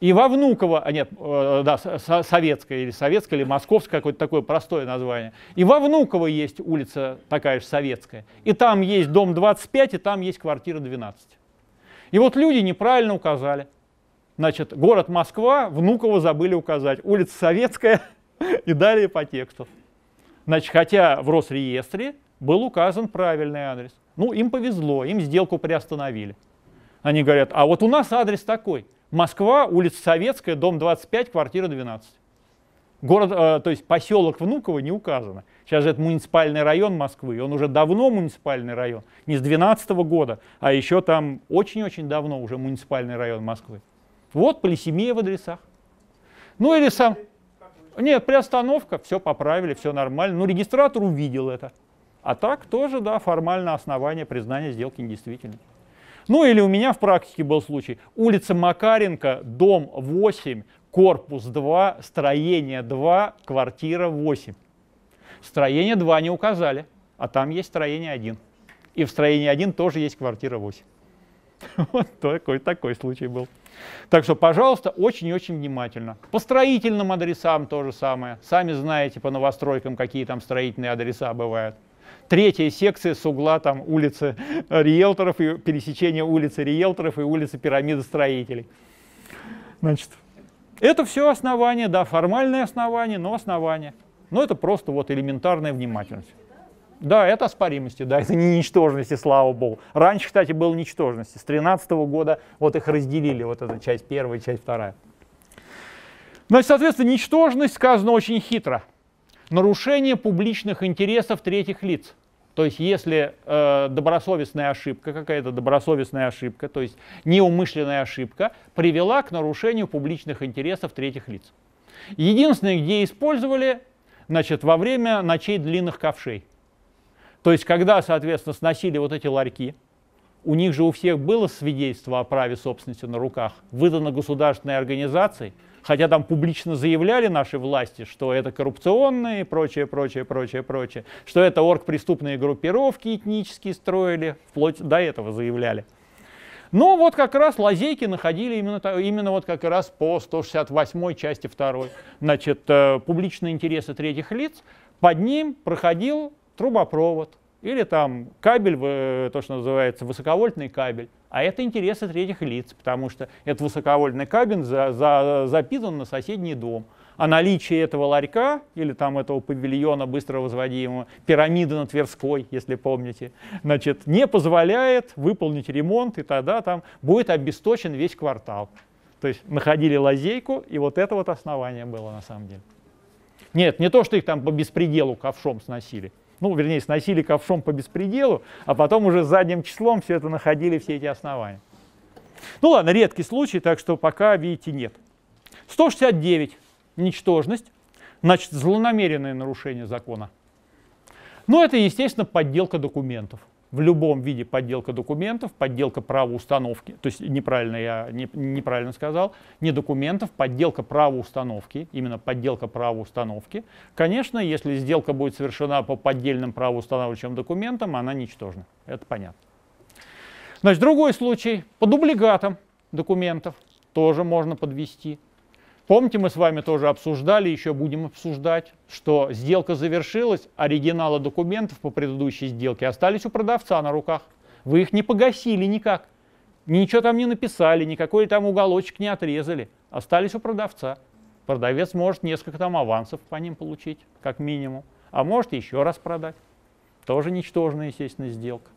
И во Внуково, а нет, э, да, Советская или Советская, или Московская, какое-то такое простое название. И во Внуково есть улица такая же Советская. И там есть дом 25, и там есть квартира 12. И вот люди неправильно указали. Значит, город Москва, Внуково забыли указать, улица Советская и далее по тексту. Значит, хотя в Росреестре был указан правильный адрес. Ну, им повезло, им сделку приостановили. Они говорят, а вот у нас адрес такой. Москва, улица Советская, дом 25, квартира 12. Город, э, то есть поселок Внуково не указано. Сейчас же это муниципальный район Москвы, он уже давно муниципальный район, не с 12 года, а еще там очень-очень давно уже муниципальный район Москвы. Вот полисемия в адресах. Ну или сам... Нет, приостановка, все поправили, все нормально. Ну, регистратор увидел это. А так тоже, да, формальное основание признания сделки недействительной. Ну или у меня в практике был случай. Улица Макаренко, дом 8, корпус 2, строение 2, квартира 8. Строение 2 не указали, а там есть строение 1. И в строении 1 тоже есть квартира 8. Вот такой, такой случай был. Так что, пожалуйста, очень и очень внимательно. По строительным адресам то же самое. Сами знаете по новостройкам, какие там строительные адреса бывают. Третья секция с угла там улицы риэлторов и пересечения улицы риэлторов и улицы пирамиды строителей. Значит, это все основания, да, формальные основания, но основания. Но это просто вот элементарная внимательность. Да, это оспоримости, да, это не ничтожности, слава богу. Раньше, кстати, было ничтожности. С 13 года вот их разделили, вот эта часть первая, часть вторая. Значит, соответственно, ничтожность сказано очень хитро. Нарушение публичных интересов третьих лиц. То есть если э, добросовестная ошибка, какая-то добросовестная ошибка, то есть неумышленная ошибка, привела к нарушению публичных интересов третьих лиц. Единственное, где использовали, значит, во время ночей длинных ковшей. То есть, когда, соответственно, сносили вот эти ларьки, у них же у всех было свидетельство о праве собственности на руках, выдано государственной организацией, хотя там публично заявляли наши власти, что это коррупционные и прочее, прочее, прочее, прочее, что это оргпреступные группировки этнические строили, вплоть до этого заявляли. Но вот как раз лазейки находили именно, именно вот как раз по 168 части 2. Значит, э, публичные интересы третьих лиц, под ним проходил трубопровод или там кабель, то, что называется высоковольтный кабель. А это интересы третьих лиц, потому что этот высоковольтный кабель за, за, запитан на соседний дом. А наличие этого ларька или там этого павильона быстро возводимого, пирамиды на Тверской, если помните, значит, не позволяет выполнить ремонт, и тогда там будет обесточен весь квартал. То есть находили лазейку, и вот это вот основание было на самом деле. Нет, не то, что их там по беспределу ковшом сносили ну, вернее, сносили ковшом по беспределу, а потом уже задним числом все это находили, все эти основания. Ну ладно, редкий случай, так что пока, видите, нет. 169. Ничтожность. Значит, злонамеренное нарушение закона. Ну, это, естественно, подделка документов в любом виде подделка документов, подделка правоустановки, то есть неправильно я не, неправильно сказал, не документов, подделка правоустановки, именно подделка правоустановки. Конечно, если сделка будет совершена по поддельным правоустанавливающим документам, она ничтожна. Это понятно. Значит, другой случай по дублигатам документов тоже можно подвести. Помните, мы с вами тоже обсуждали, еще будем обсуждать, что сделка завершилась, оригиналы документов по предыдущей сделке остались у продавца на руках. Вы их не погасили никак, ничего там не написали, никакой там уголочек не отрезали, остались у продавца. Продавец может несколько там авансов по ним получить, как минимум, а может еще раз продать. Тоже ничтожная, естественно, сделка.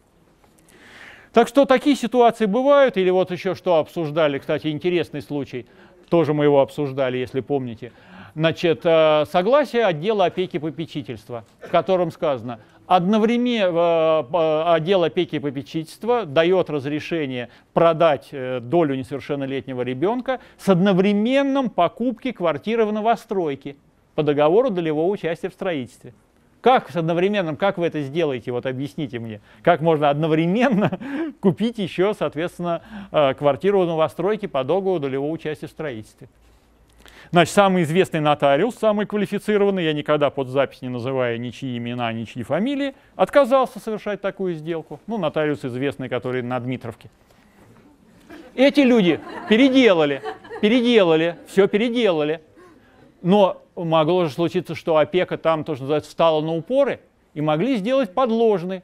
Так что такие ситуации бывают, или вот еще что обсуждали, кстати, интересный случай – тоже мы его обсуждали, если помните. Значит, э, согласие отдела опеки и попечительства, в котором сказано, одновременно э, отдел опеки и попечительства дает разрешение продать э, долю несовершеннолетнего ребенка с одновременным покупки квартиры в новостройке по договору долевого участия в строительстве. Как с одновременным, как вы это сделаете, вот объясните мне, как можно одновременно купить еще, соответственно, э, квартиру в новостройке по договору долевого участия в строительстве. Значит, самый известный нотариус, самый квалифицированный, я никогда под запись не называю ничьи имена, ничьи фамилии, отказался совершать такую сделку. Ну, нотариус известный, который на Дмитровке. Эти люди переделали, переделали, все переделали. Но могло же случиться, что опека там, то, что называется, встала на упоры, и могли сделать подложный.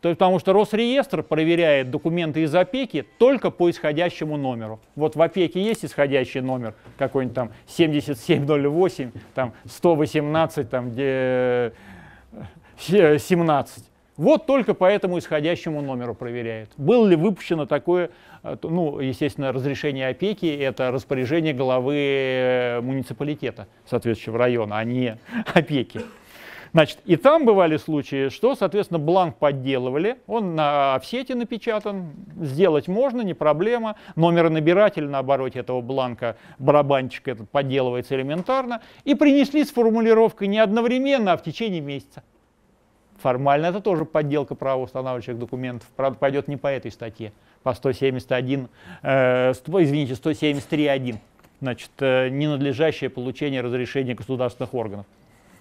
То есть, потому что Росреестр проверяет документы из опеки только по исходящему номеру. Вот в опеке есть исходящий номер, какой-нибудь там 7708, там 118, там где 17. Вот только по этому исходящему номеру проверяет. Было ли выпущено такое, э, ну, естественно, разрешение опеки, это распоряжение главы э, муниципалитета соответствующего района, а не опеки. Значит, и там бывали случаи, что, соответственно, бланк подделывали, он на в сети напечатан, сделать можно, не проблема. Номеронабиратель на обороте этого бланка, барабанчик этот подделывается элементарно. И принесли с формулировкой не одновременно, а в течение месяца. Формально это тоже подделка правоустанавливающих документов. Правда, пойдет не по этой статье, по 171, э, извините, 173.1. Значит, э, ненадлежащее получение разрешения государственных органов.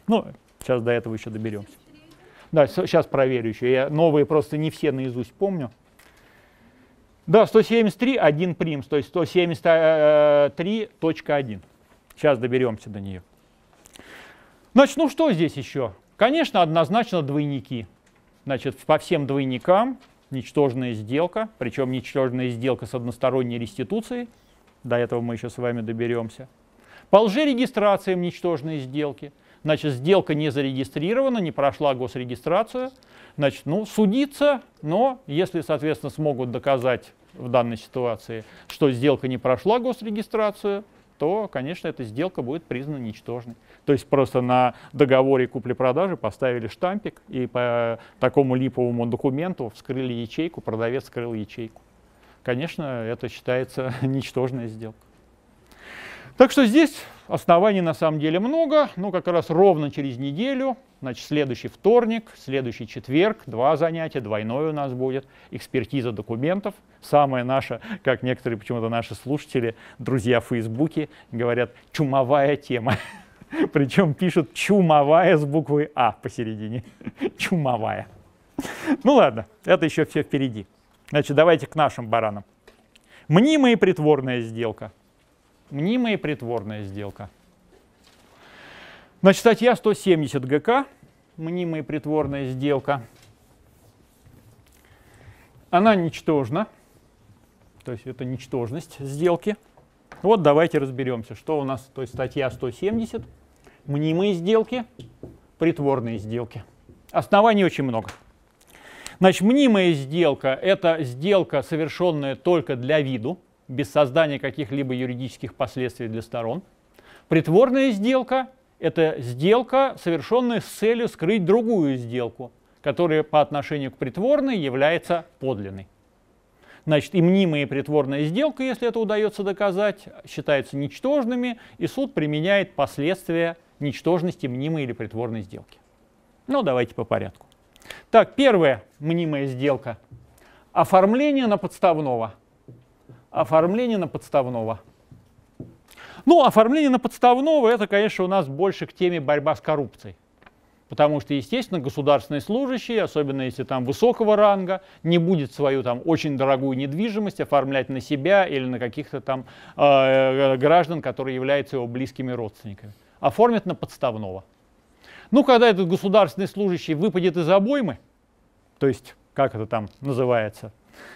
Ну, сейчас до этого еще доберемся. Да, сейчас проверю еще. Я новые просто не все наизусть помню. Да, 173, 1 примс, то есть 173.1. Сейчас доберемся до нее. Значит, ну что здесь еще? Конечно, однозначно двойники. Значит, по всем двойникам ничтожная сделка, причем ничтожная сделка с односторонней реституцией. До этого мы еще с вами доберемся. По лжерегистрациям ничтожные сделки. Значит, сделка не зарегистрирована, не прошла госрегистрацию. Значит, ну, судиться, но если, соответственно, смогут доказать в данной ситуации, что сделка не прошла госрегистрацию, то, конечно, эта сделка будет признана ничтожной. То есть просто на договоре купли-продажи поставили штампик и по такому липовому документу вскрыли ячейку, продавец скрыл ячейку. Конечно, это считается ничтожная сделка. Так что здесь оснований на самом деле много, ну как раз ровно через неделю, значит следующий вторник, следующий четверг, два занятия, двойное у нас будет, экспертиза документов. Самое наше, как некоторые почему-то наши слушатели, друзья в Фейсбуке говорят, чумовая тема. Причем пишут чумовая с буквой А посередине. Чумовая. Ну ладно, это еще все впереди. Значит, давайте к нашим баранам. Мнимая и притворная сделка. Мнимая и притворная сделка. Значит, статья 170 ГК, мнимая и притворная сделка, она ничтожна, то есть это ничтожность сделки. Вот давайте разберемся, что у нас, то есть статья 170, мнимые сделки, притворные сделки. Оснований очень много. Значит, мнимая сделка – это сделка, совершенная только для виду, без создания каких-либо юридических последствий для сторон. Притворная сделка – это сделка, совершенная с целью скрыть другую сделку, которая по отношению к притворной является подлинной. Значит, и мнимая и притворная сделка, если это удается доказать, считаются ничтожными, и суд применяет последствия ничтожности мнимой или притворной сделки. Ну, давайте по порядку. Так, первая мнимая сделка. Оформление на подставного – оформление на подставного. Ну, оформление на подставного, это, конечно, у нас больше к теме борьба с коррупцией. Потому что, естественно, государственный служащий, особенно если там высокого ранга, не будет свою там очень дорогую недвижимость оформлять на себя или на каких-то там э, граждан, которые являются его близкими родственниками. Оформит на подставного. Ну, когда этот государственный служащий выпадет из обоймы, то есть, как это там называется,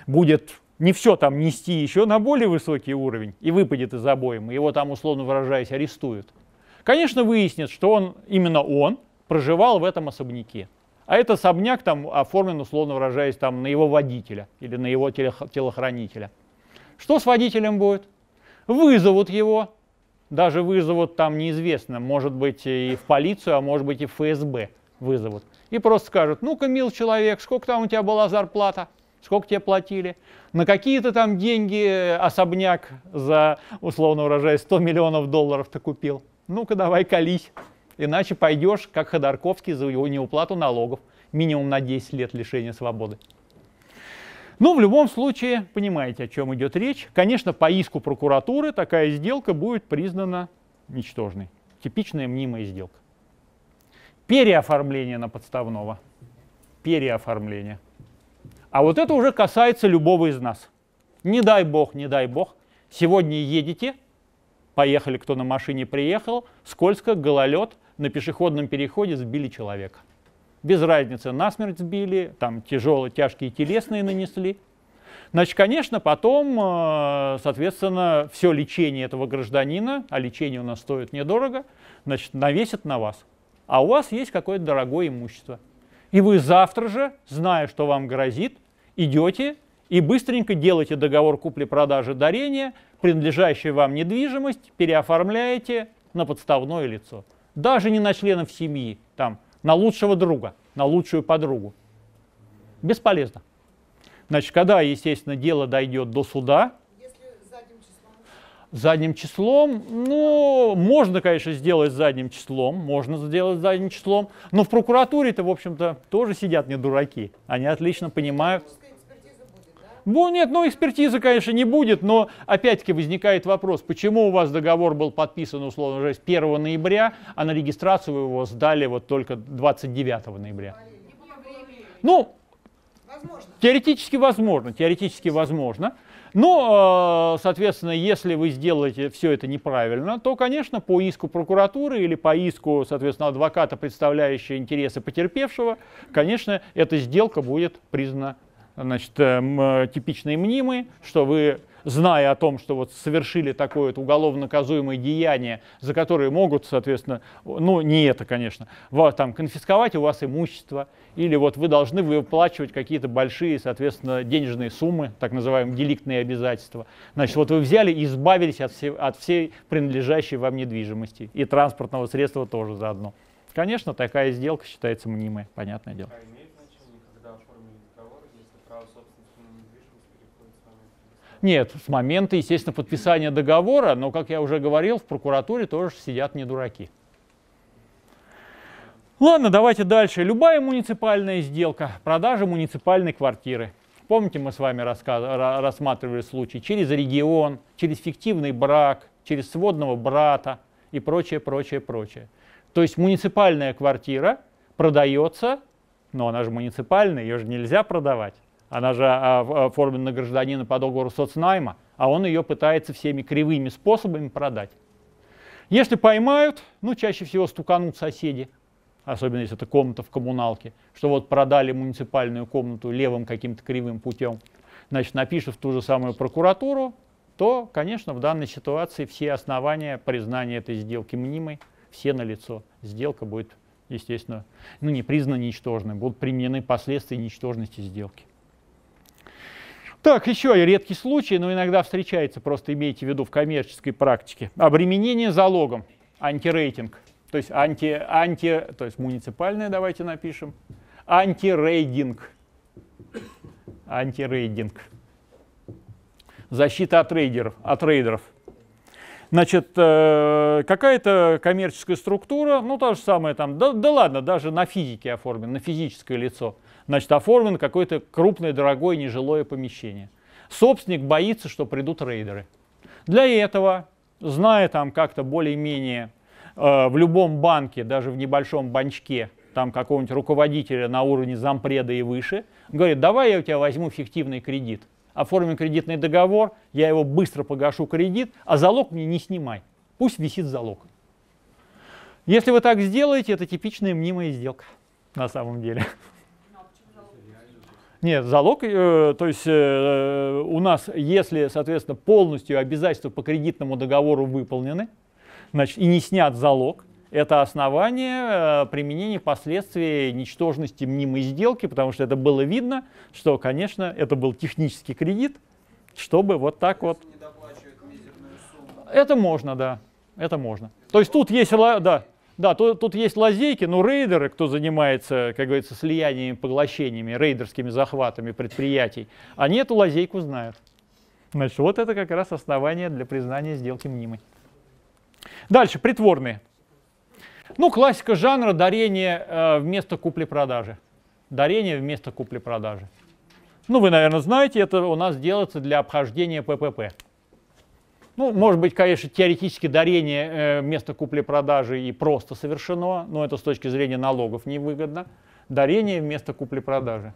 будет не все там нести еще на более высокий уровень и выпадет из обоймы, его там, условно выражаясь, арестуют. Конечно, выяснит, что он, именно он, проживал в этом особняке. А этот особняк там оформлен, условно выражаясь, там, на его водителя или на его телохранителя. Что с водителем будет? Вызовут его, даже вызовут там неизвестно, может быть и в полицию, а может быть и в ФСБ вызовут. И просто скажут, ну-ка, мил человек, сколько там у тебя была зарплата? Сколько тебе платили? На какие-то там деньги особняк за, условно выражаясь, 100 миллионов долларов ты купил? Ну-ка, давай колись. Иначе пойдешь, как Ходорковский, за его неуплату налогов. Минимум на 10 лет лишения свободы. Ну, в любом случае, понимаете, о чем идет речь. Конечно, по иску прокуратуры такая сделка будет признана ничтожной. Типичная мнимая сделка. Переоформление на подставного. Переоформление. А вот это уже касается любого из нас. Не дай бог, не дай бог. Сегодня едете, поехали, кто на машине приехал, скользко, гололед, на пешеходном переходе сбили человека. Без разницы, насмерть сбили, там тяжелые, тяжкие телесные нанесли. Значит, конечно, потом, э, соответственно, все лечение этого гражданина, а лечение у нас стоит недорого, значит, навесят на вас. А у вас есть какое-то дорогое имущество. И вы завтра же, зная, что вам грозит, идете и быстренько делаете договор купли-продажи дарения, принадлежащую вам недвижимость, переоформляете на подставное лицо даже не на членов семьи, там, на лучшего друга, на лучшую подругу. Бесполезно. Значит, когда, естественно, дело дойдет до суда, задним числом, ну, можно, конечно, сделать задним числом, можно сделать задним числом, но в прокуратуре-то, в общем-то, тоже сидят не дураки. Они отлично понимают, ну, нет, ну экспертизы, конечно, не будет, но опять-таки возникает вопрос, почему у вас договор был подписан, условно говоря, 1 ноября, а на регистрацию вы его сдали вот только 29 ноября? Ну, возможно. теоретически возможно, теоретически возможно. Но, э, соответственно, если вы сделаете все это неправильно, то, конечно, по иску прокуратуры или по иску, соответственно, адвоката, представляющего интересы потерпевшего, конечно, эта сделка будет признана значит, э, э, типичные мнимы, что вы, зная о том, что вот совершили такое вот уголовно наказуемое деяние, за которое могут, соответственно, ну не это, конечно, вас, там, конфисковать у вас имущество, или вот вы должны выплачивать какие-то большие, соответственно, денежные суммы, так называемые деликтные обязательства. Значит, вот вы взяли и избавились от, всей, от всей принадлежащей вам недвижимости, и транспортного средства тоже заодно. Конечно, такая сделка считается мнимой, понятное дело. Нет, с момента, естественно, подписания договора, но, как я уже говорил, в прокуратуре тоже сидят не дураки. Ладно, давайте дальше. Любая муниципальная сделка, продажа муниципальной квартиры. Помните, мы с вами рассматривали случай через регион, через фиктивный брак, через сводного брата и прочее, прочее, прочее. То есть муниципальная квартира продается, но она же муниципальная, ее же нельзя продавать. Она же а, оформлена гражданина по договору соцнайма, а он ее пытается всеми кривыми способами продать. Если поймают, ну, чаще всего стуканут соседи, особенно если это комната в коммуналке, что вот продали муниципальную комнату левым каким-то кривым путем, значит, напишут в ту же самую прокуратуру, то, конечно, в данной ситуации все основания признания этой сделки мнимой, все налицо. Сделка будет, естественно, ну, не признана ничтожной, будут применены последствия ничтожности сделки. Так, еще редкий случай, но иногда встречается, просто имейте в виду в коммерческой практике. Обременение залогом, антирейтинг. То есть, анти, анти, то есть муниципальное давайте напишем. Антирейдинг. Антирейдинг. Защита от трейдеров. От трейдеров. Значит, э, какая-то коммерческая структура, ну, то же самое там, да, да ладно, даже на физике оформлено, на физическое лицо – значит, оформлено какое-то крупное, дорогое нежилое помещение. Собственник боится, что придут рейдеры. Для этого, зная там как-то более-менее э, в любом банке, даже в небольшом банчке, там какого-нибудь руководителя на уровне зампреда и выше, говорит, давай я у тебя возьму фиктивный кредит, оформим кредитный договор, я его быстро погашу кредит, а залог мне не снимай, пусть висит залог. Если вы так сделаете, это типичная мнимая сделка на самом деле. Нет, залог, э, то есть э, у нас, если, соответственно, полностью обязательства по кредитному договору выполнены, значит, и не снят залог, это основание э, применения последствий ничтожности мнимой сделки, потому что это было видно, что, конечно, это был технический кредит, чтобы вот так вот... Это можно, да, это можно. То есть тут есть, да, да, тут, тут есть лазейки, но рейдеры, кто занимается, как говорится, слияниями, поглощениями, рейдерскими захватами предприятий, они эту лазейку знают. Значит, вот это как раз основание для признания сделки мнимой. Дальше, притворные. Ну, классика жанра дарение э, вместо купли-продажи. Дарение вместо купли-продажи. Ну, вы, наверное, знаете, это у нас делается для обхождения ППП. Ну, может быть, конечно, теоретически дарение э, вместо купли-продажи и просто совершено, но это с точки зрения налогов невыгодно. Дарение вместо купли-продажи.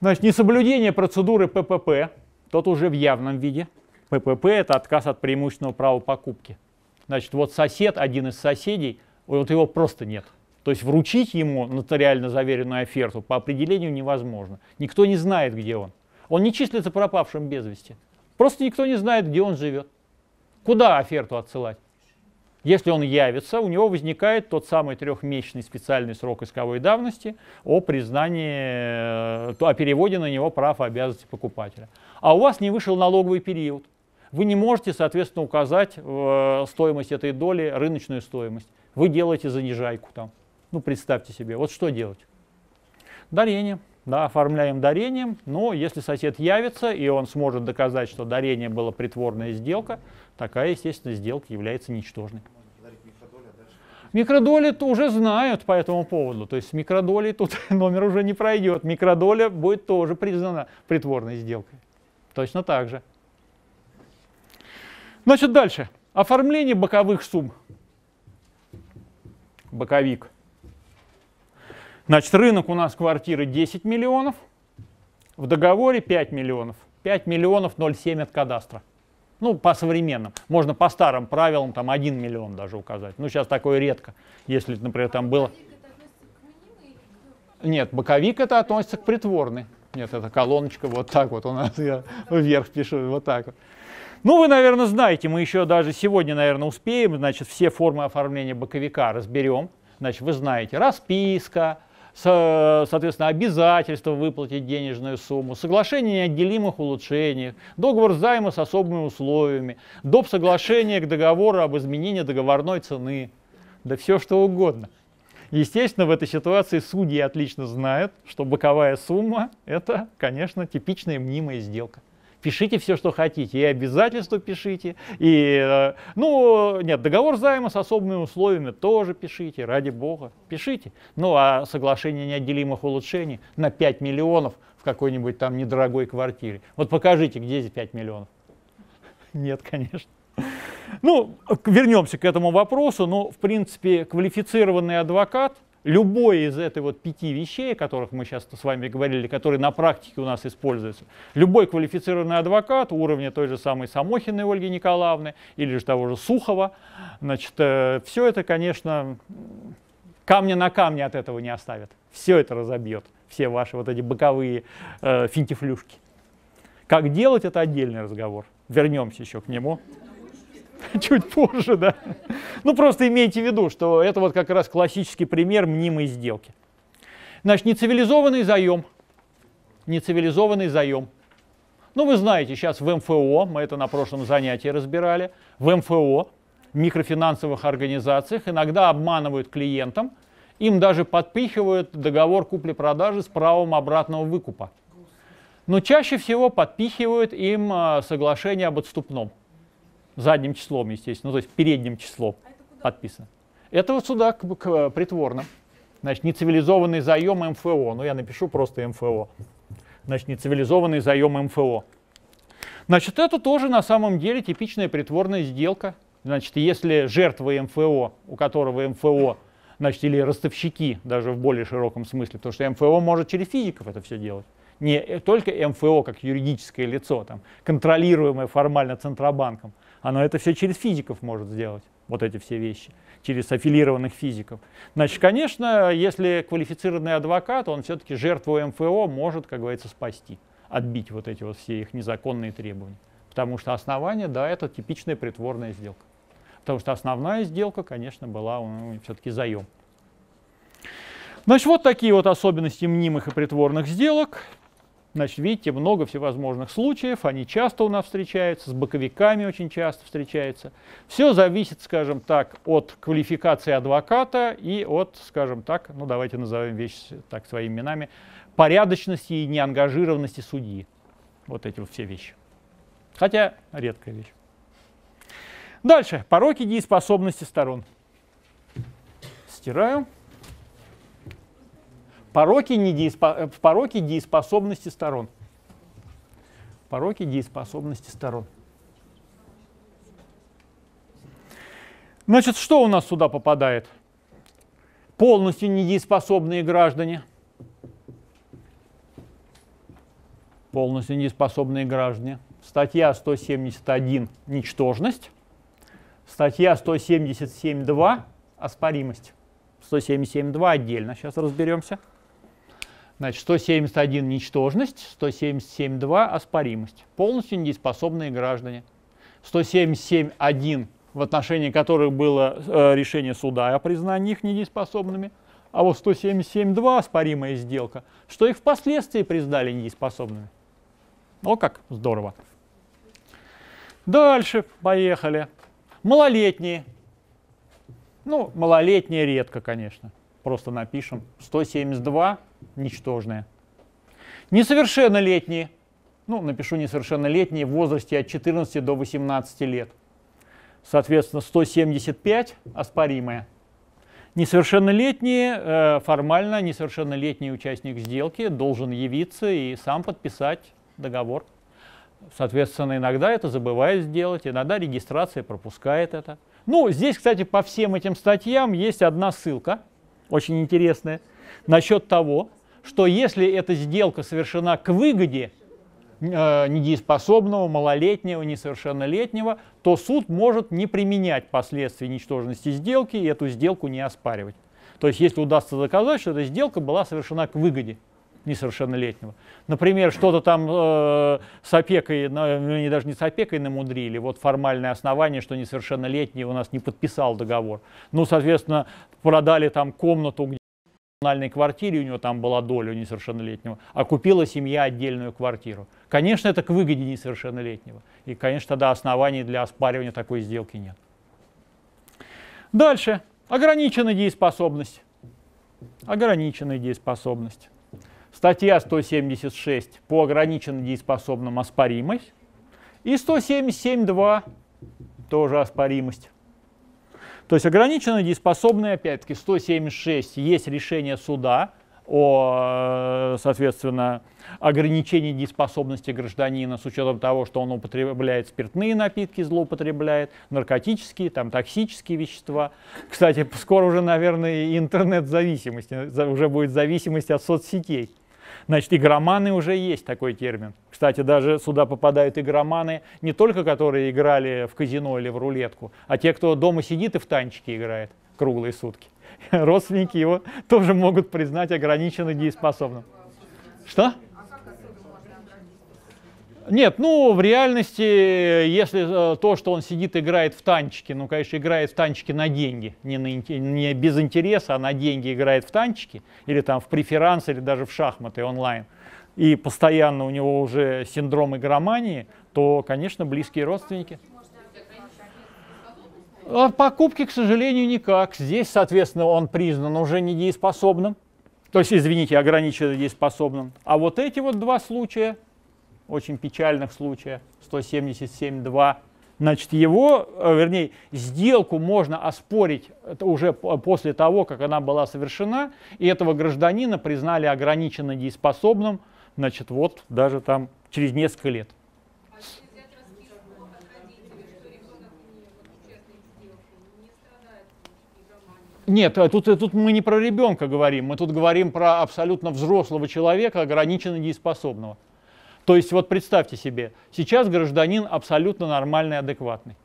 Значит, несоблюдение процедуры ППП, тот уже в явном виде. ППП – это отказ от преимущественного права покупки. Значит, вот сосед, один из соседей, вот его просто нет. То есть вручить ему нотариально заверенную оферту по определению невозможно. Никто не знает, где он. Он не числится пропавшим без вести. Просто никто не знает, где он живет. Куда оферту отсылать? Если он явится, у него возникает тот самый трехмесячный специальный срок исковой давности о признании, э, о переводе на него прав и обязанностей покупателя. А у вас не вышел налоговый период. Вы не можете, соответственно, указать в стоимость этой доли рыночную стоимость. Вы делаете занижайку там. Ну, представьте себе, вот что делать? Дарение да, оформляем дарением, но если сосед явится и он сможет доказать, что дарение было притворная сделка, такая, естественно, сделка является ничтожной. Микродоли уже знают по этому поводу, то есть микродоли тут номер уже не пройдет, микродоля будет тоже признана притворной сделкой. Точно так же. Значит, дальше. Оформление боковых сумм. Боковик. Значит, рынок у нас квартиры 10 миллионов, в договоре 5 миллионов. 5 миллионов 0,7 от кадастра. Ну, по современным. Можно по старым правилам там 1 миллион даже указать. Ну, сейчас такое редко. Если, например, там было... Нет, боковик это относится к притворной. Нет, это колоночка вот так вот у нас, я вверх пишу, вот так вот. Ну, вы, наверное, знаете, мы еще даже сегодня, наверное, успеем, значит, все формы оформления боковика разберем. Значит, вы знаете, расписка, соответственно, обязательство выплатить денежную сумму, соглашение о неотделимых улучшениях, договор займа с особыми условиями, доп. соглашение к договору об изменении договорной цены, да все что угодно. Естественно, в этой ситуации судьи отлично знают, что боковая сумма – это, конечно, типичная мнимая сделка пишите все, что хотите, и обязательства пишите, и, э, ну, нет, договор займа с особыми условиями тоже пишите, ради бога, пишите. Ну, а соглашение неотделимых улучшений на 5 миллионов в какой-нибудь там недорогой квартире. Вот покажите, где эти 5 миллионов. Нет, конечно. Ну, вернемся к этому вопросу. Ну, в принципе, квалифицированный адвокат – любой из этой вот пяти вещей, о которых мы сейчас с вами говорили, которые на практике у нас используются, любой квалифицированный адвокат уровня той же самой Самохиной Ольги Николаевны или же того же Сухова, значит, э, все это, конечно, камня на камне от этого не оставит. Все это разобьет, все ваши вот эти боковые э, финтифлюшки. Как делать, это отдельный разговор. Вернемся еще к нему. Чуть позже, да. Ну, просто имейте в виду, что это вот как раз классический пример мнимой сделки. Значит, нецивилизованный заем. Нецивилизованный заем. Ну, вы знаете, сейчас в МФО, мы это на прошлом занятии разбирали, в МФО, микрофинансовых организациях иногда обманывают клиентам, им даже подпихивают договор купли-продажи с правом обратного выкупа. Но чаще всего подпихивают им а, соглашение об отступном задним числом, естественно, ну, то есть передним числом а подписано. Это вот сюда к, к притворным. Значит, нецивилизованный заем МФО. Ну, я напишу просто МФО. Значит, нецивилизованный заем МФО. Значит, это тоже на самом деле типичная притворная сделка. Значит, если жертва МФО, у которого МФО, значит, или ростовщики, даже в более широком смысле, потому что МФО может через физиков это все делать. Не только МФО как юридическое лицо, там, контролируемое формально Центробанком, оно это все через физиков может сделать, вот эти все вещи, через аффилированных физиков. Значит, конечно, если квалифицированный адвокат, он все-таки жертву МФО может, как говорится, спасти, отбить вот эти вот все их незаконные требования. Потому что основание, да, это типичная притворная сделка. Потому что основная сделка, конечно, была ну, все-таки заем. Значит, вот такие вот особенности мнимых и притворных сделок. Значит, видите, много всевозможных случаев, они часто у нас встречаются, с боковиками очень часто встречаются. Все зависит, скажем так, от квалификации адвоката и от, скажем так, ну давайте назовем вещи так своими именами, порядочности и неангажированности судьи. Вот эти вот все вещи. Хотя редкая вещь. Дальше. Пороки дееспособности сторон. Стираю. Пороки, недееспо... Пороки дееспособности сторон. Пороки дееспособности сторон. Значит, что у нас сюда попадает? Полностью недееспособные граждане. Полностью недееспособные граждане. Статья 171 – ничтожность. Статья 177.2 – оспоримость. 177.2 отдельно, сейчас разберемся. Значит, 171 – ничтожность, 177.2 – оспоримость. Полностью недееспособные граждане. 177.1, в отношении которых было э, решение суда о признании их недееспособными, а вот 177.2 – оспоримая сделка, что их впоследствии признали недееспособными. О, как здорово. Дальше поехали. Малолетние. Ну, малолетние редко, конечно. Просто напишем. 172 ничтожные. Несовершеннолетние. Ну, напишу несовершеннолетние в возрасте от 14 до 18 лет. Соответственно, 175 оспоримые. Несовершеннолетние, э, формально несовершеннолетний участник сделки должен явиться и сам подписать договор. Соответственно, иногда это забывает сделать, иногда регистрация пропускает это. Ну, здесь, кстати, по всем этим статьям есть одна ссылка, очень интересная, насчет того, что если эта сделка совершена к выгоде э, недееспособного, малолетнего, несовершеннолетнего, то суд может не применять последствия ничтожности сделки и эту сделку не оспаривать. То есть, если удастся доказать, что эта сделка была совершена к выгоде несовершеннолетнего. Например, что-то там э, с опекой, ну, не даже не с опекой намудрили, вот формальное основание, что несовершеннолетний у нас не подписал договор. Ну, соответственно, продали там комнату, где коммунальной квартире у него там была доля у несовершеннолетнего, а купила семья отдельную квартиру. Конечно, это к выгоде несовершеннолетнего. И, конечно, тогда оснований для оспаривания такой сделки нет. Дальше. Ограниченная дееспособность. Ограниченная дееспособность. Статья 176 по ограниченным дееспособным оспоримость. И 177.2 тоже оспоримость. То есть ограниченные дееспособные, опять-таки, 176 есть решение суда о, соответственно, ограничении дееспособности гражданина с учетом того, что он употребляет спиртные напитки, злоупотребляет, наркотические, там, токсические вещества. Кстати, скоро уже, наверное, интернет-зависимость, уже будет зависимость от соцсетей. Значит, игроманы уже есть такой термин. Кстати, даже сюда попадают игроманы не только которые играли в казино или в рулетку, а те, кто дома сидит и в танчики играет круглые сутки. Родственники его тоже могут признать ограниченно дееспособным. Что? Нет, ну в реальности, если э, то, что он сидит, играет в танчики, ну, конечно, играет в танчики на деньги, не, на, не без интереса, а на деньги играет в танчики, или там в преферанс, или даже в шахматы онлайн, и постоянно у него уже синдром игромании, то, конечно, близкие родственники. А покупки, к сожалению, никак. Здесь, соответственно, он признан уже недееспособным, то есть, извините, ограниченно дееспособным. А вот эти вот два случая – очень печальных случаях, 177.2. Значит, его, э, вернее, сделку можно оспорить уже после того, как она была совершена, и этого гражданина признали ограниченно дееспособным, значит, вот даже там через несколько лет. Нет, э, тут, э, тут мы не про ребенка говорим, мы тут говорим про абсолютно взрослого человека, ограниченно дееспособного. То есть вот представьте себе, сейчас гражданин абсолютно нормальный, адекватный.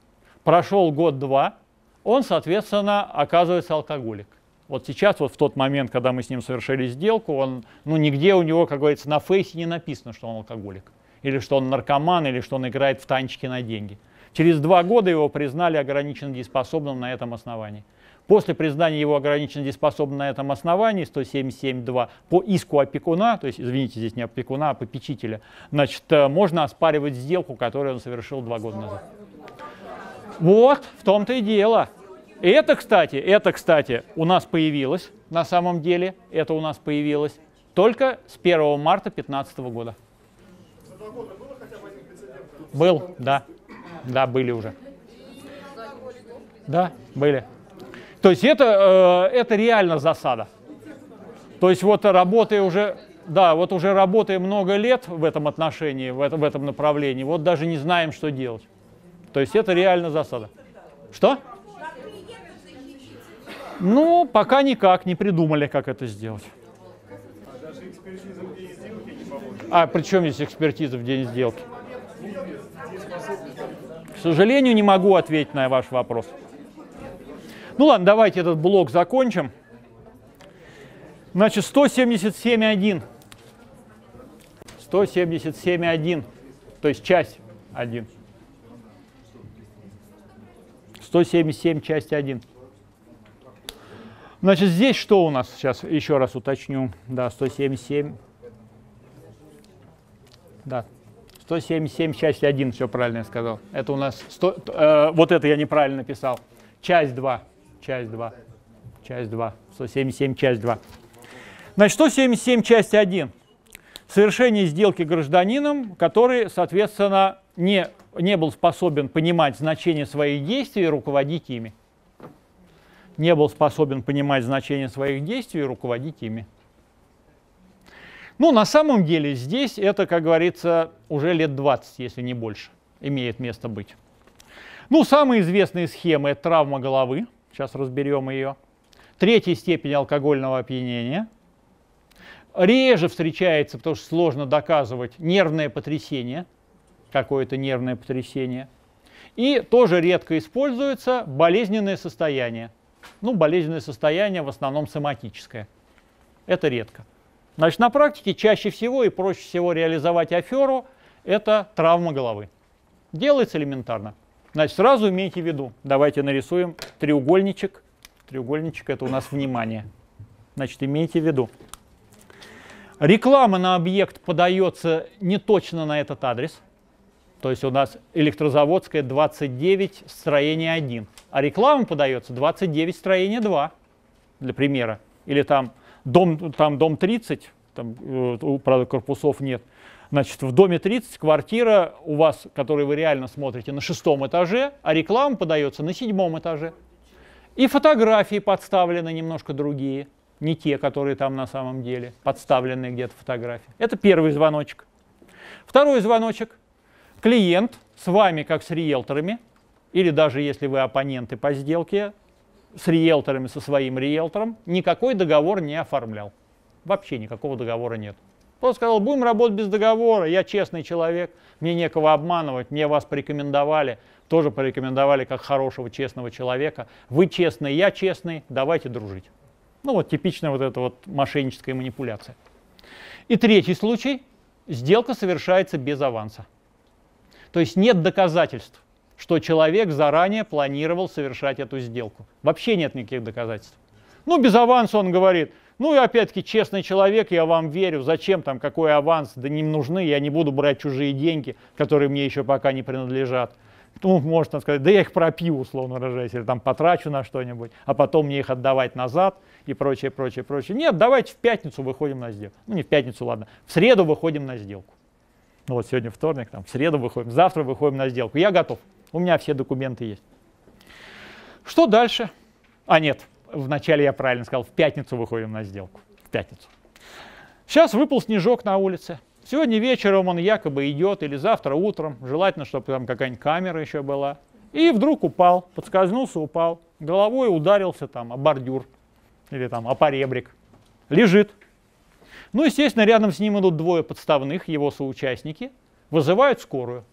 Прошел год-два, он, соответственно, оказывается алкоголик. Вот сейчас, вот в тот момент, когда мы с ним совершили сделку, он, ну, нигде у него, как говорится, на фейсе не написано, что он алкоголик. Или что он наркоман, или что он играет в танчики на деньги. Через два года его признали ограниченно дееспособным на этом основании. После признания его ограниченно дееспособным на этом основании 177.2 по иску опекуна, то есть, извините, здесь не опекуна, а попечителя, значит, э, можно оспаривать сделку, которую он совершил два года назад. Вот, в том-то и дело. И это, кстати, это, кстати, у нас появилось на самом деле, это у нас появилось только с 1 марта 2015 года. Был, да. Да, были уже. Да, были. То есть это, э, это реально засада. То есть вот работая уже, да, вот уже работая много лет в этом отношении, в этом, в этом направлении, вот даже не знаем, что делать. То есть это реально засада. Что? Ну, пока никак не придумали, как это сделать. А при чем здесь экспертиза в день сделки? К сожалению, не могу ответить на ваш вопрос. Ну ладно, давайте этот блок закончим. Значит, 177.1. 177.1, то есть часть 1. 177, часть 1. Значит, здесь что у нас? Сейчас еще раз уточню. Да, 177. Да, 177, часть 1, все правильно я сказал. Это у нас, 100, э, вот это я неправильно написал. Часть 2, часть 2, часть 2, 177, часть 2. Значит, 177, часть 1. Совершение сделки гражданином, который, соответственно, не, не был способен понимать значение своих действий и руководить ими. Не был способен понимать значение своих действий и руководить ими. Ну, на самом деле здесь это, как говорится, уже лет 20, если не больше, имеет место быть. Ну, самые известные схемы – это травма головы. Сейчас разберем ее. Третья степень алкогольного опьянения. Реже встречается, потому что сложно доказывать, нервное потрясение, какое-то нервное потрясение. И тоже редко используется болезненное состояние. Ну, болезненное состояние в основном соматическое. Это редко. Значит, на практике чаще всего и проще всего реализовать аферу – это травма головы. Делается элементарно. Значит, сразу имейте в виду, давайте нарисуем треугольничек. Треугольничек – это у нас внимание. Значит, имейте в виду. Реклама на объект подается не точно на этот адрес. То есть у нас электрозаводская 29, строение 1. А реклама подается 29, строение 2, для примера. Или там дом, там дом 30, там, э, правда, корпусов нет. Значит, в доме 30 квартира у вас, которую вы реально смотрите, на шестом этаже, а реклама подается на седьмом этаже. И фотографии подставлены немножко другие, не те, которые там на самом деле, подставленные где-то фотографии. Это первый звоночек. Второй звоночек. Клиент с вами, как с риэлторами, или даже если вы оппоненты по сделке, с риэлторами, со своим риэлтором, никакой договор не оформлял. Вообще никакого договора нет. Просто сказал, будем работать без договора, я честный человек, мне некого обманывать, мне вас порекомендовали, тоже порекомендовали как хорошего, честного человека. Вы честный, я честный, давайте дружить. Ну вот типичная вот эта вот мошенническая манипуляция. И третий случай, сделка совершается без аванса. То есть нет доказательств что человек заранее планировал совершать эту сделку. Вообще нет никаких доказательств. Ну, без аванса он говорит, ну и опять-таки честный человек, я вам верю, зачем там, какой аванс, да не нужны, я не буду брать чужие деньги, которые мне еще пока не принадлежат. Ну, может он сказать, да я их пропью, условно выражаясь, или там потрачу на что-нибудь, а потом мне их отдавать назад и прочее, прочее, прочее. Нет, давайте в пятницу выходим на сделку. Ну, не в пятницу, ладно, в среду выходим на сделку. Ну, вот сегодня вторник, там, в среду выходим, завтра выходим на сделку. Я готов. У меня все документы есть. Что дальше? А нет, вначале я правильно сказал, в пятницу выходим на сделку. В пятницу. Сейчас выпал снежок на улице. Сегодня вечером он якобы идет, или завтра утром, желательно, чтобы там какая-нибудь камера еще была. И вдруг упал, подскользнулся, упал. головой ударился там о бордюр или там о поребрик. Лежит. Ну, естественно, рядом с ним идут двое подставных, его соучастники, вызывают скорую.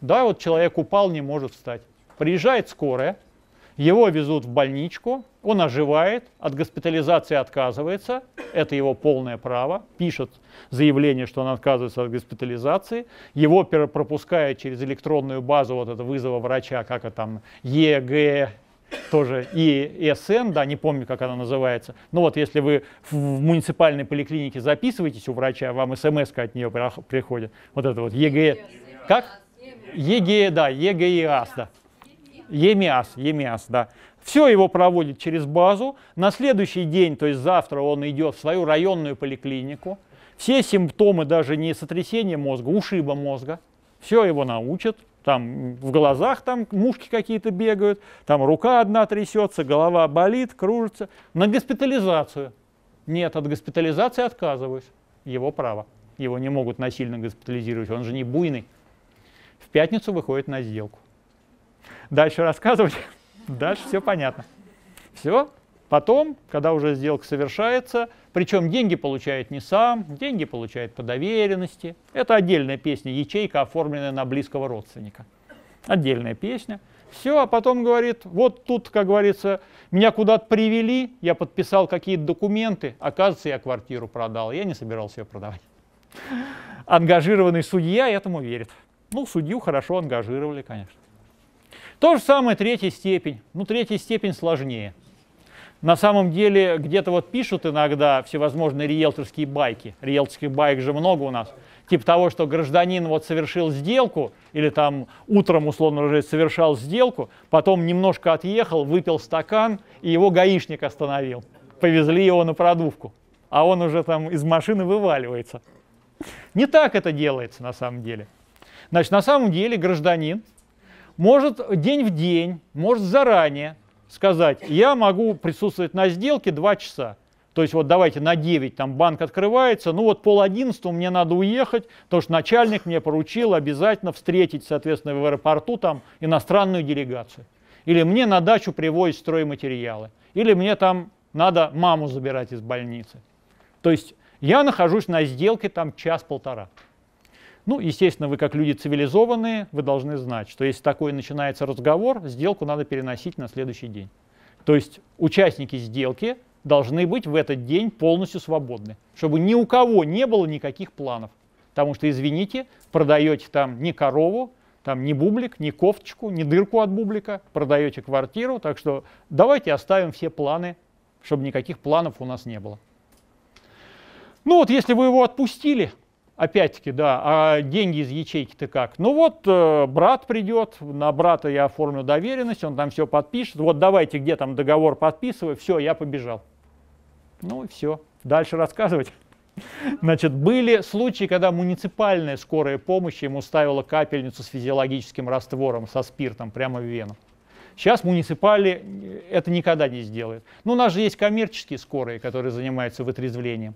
Да, вот человек упал, не может встать. Приезжает скорая, его везут в больничку, он оживает, от госпитализации отказывается, это его полное право, пишет заявление, что он отказывается от госпитализации, его пропускают через электронную базу вот это вызова врача, как это там, ЕГ, тоже и СН, да, не помню, как она называется. Ну вот, если вы в муниципальной поликлинике записываетесь у врача, вам смс от нее приходит. Вот это вот ЕГЭ. Как? ЕГЭ, да, ЕГЭИАС, да. ЕМИАС, ЕМИАС, да. Все его проводит через базу. На следующий день, то есть завтра, он идет в свою районную поликлинику. Все симптомы, даже не сотрясения мозга, ушиба мозга, все его научат. Там в глазах там мушки какие-то бегают, там рука одна трясется, голова болит, кружится. На госпитализацию. Нет, от госпитализации отказываюсь. Его право. Его не могут насильно госпитализировать, он же не буйный. В пятницу выходит на сделку. Дальше рассказывать, дальше все понятно. Все, потом, когда уже сделка совершается, причем деньги получает не сам, деньги получает по доверенности. Это отдельная песня, ячейка, оформленная на близкого родственника. Отдельная песня. Все, а потом говорит, вот тут, как говорится, меня куда-то привели, я подписал какие-то документы, оказывается, я квартиру продал, я не собирался ее продавать. Ангажированный судья этому верит. Ну, судью хорошо ангажировали, конечно. То же самое третья степень. Ну, третья степень сложнее. На самом деле, где-то вот пишут иногда всевозможные риэлторские байки. Риэлторских байк же много у нас. Типа того, что гражданин вот совершил сделку, или там утром, условно говоря, совершал сделку, потом немножко отъехал, выпил стакан, и его гаишник остановил. Повезли его на продувку. А он уже там из машины вываливается. Не так это делается на самом деле. Значит, на самом деле гражданин может день в день, может заранее сказать, я могу присутствовать на сделке 2 часа. То есть вот давайте на 9 там банк открывается, ну вот пол одиннадцатого мне надо уехать, потому что начальник мне поручил обязательно встретить, соответственно, в аэропорту там иностранную делегацию. Или мне на дачу привозят стройматериалы. Или мне там надо маму забирать из больницы. То есть я нахожусь на сделке там час-полтора. Ну, естественно, вы как люди цивилизованные, вы должны знать, что если такой начинается разговор, сделку надо переносить на следующий день. То есть участники сделки должны быть в этот день полностью свободны, чтобы ни у кого не было никаких планов. Потому что, извините, продаете там не корову, там ни бублик, ни кофточку, ни дырку от бублика, продаете квартиру, так что давайте оставим все планы, чтобы никаких планов у нас не было. Ну вот, если вы его отпустили, Опять-таки, да, а деньги из ячейки-то как? Ну вот, э, брат придет, на брата я оформлю доверенность, он там все подпишет. Вот давайте, где там договор подписываю, все, я побежал. Ну и все. Дальше рассказывать. Значит, были случаи, когда муниципальная скорая помощь ему ставила капельницу с физиологическим раствором, со спиртом прямо в вену. Сейчас муниципали э, это никогда не сделают. Ну, у нас же есть коммерческие скорые, которые занимаются вытрезвлением.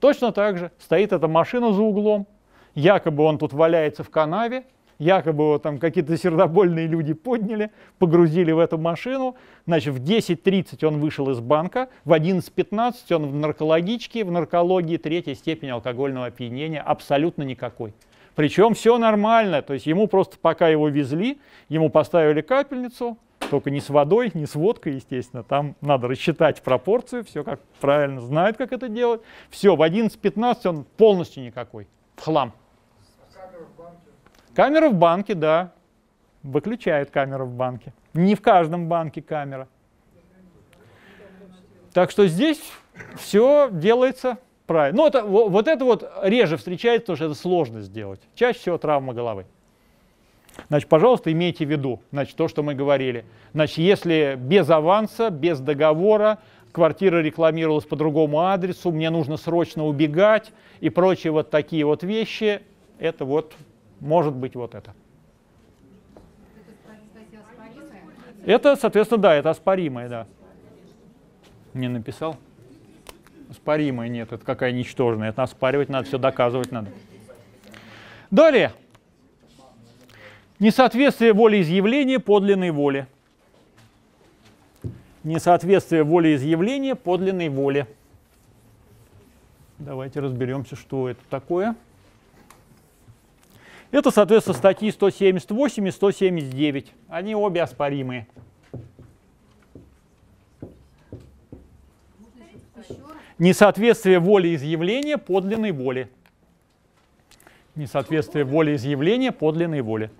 Точно так же стоит эта машина за углом, якобы он тут валяется в канаве, якобы его там какие-то сердобольные люди подняли, погрузили в эту машину, значит, в 10.30 он вышел из банка, в 11.15 он в наркологичке, в наркологии третья степень алкогольного опьянения, абсолютно никакой. Причем все нормально, то есть ему просто пока его везли, ему поставили капельницу, только не с водой, не с водкой, естественно. Там надо рассчитать пропорцию, все как правильно, знает, как это делать. Все, в 11-15 он полностью никакой, в хлам. Камера в банке? Камера да. Выключает камеру в банке. Не в каждом банке камера. Так что здесь все делается правильно. Ну, это, вот это вот реже встречается, потому что это сложно сделать. Чаще всего травма головы. Значит, пожалуйста, имейте в виду, значит, то, что мы говорили. Значит, если без аванса, без договора, квартира рекламировалась по другому адресу, мне нужно срочно убегать и прочие вот такие вот вещи, это вот может быть вот это. Это, соответственно, да, это оспоримое, да. Не написал? Оспоримое нет, это какая ничтожная. Это оспаривать надо, все доказывать надо. Далее. Несоответствие волеизъявления подлинной воле. Несоответствие волеизъявления подлинной воле. Давайте разберемся, что это такое. Это, соответственно, статьи 178 и 179. Они обе оспоримые. Несоответствие волеизъявления подлинной воле. Несоответствие волеизъявления подлинной воле.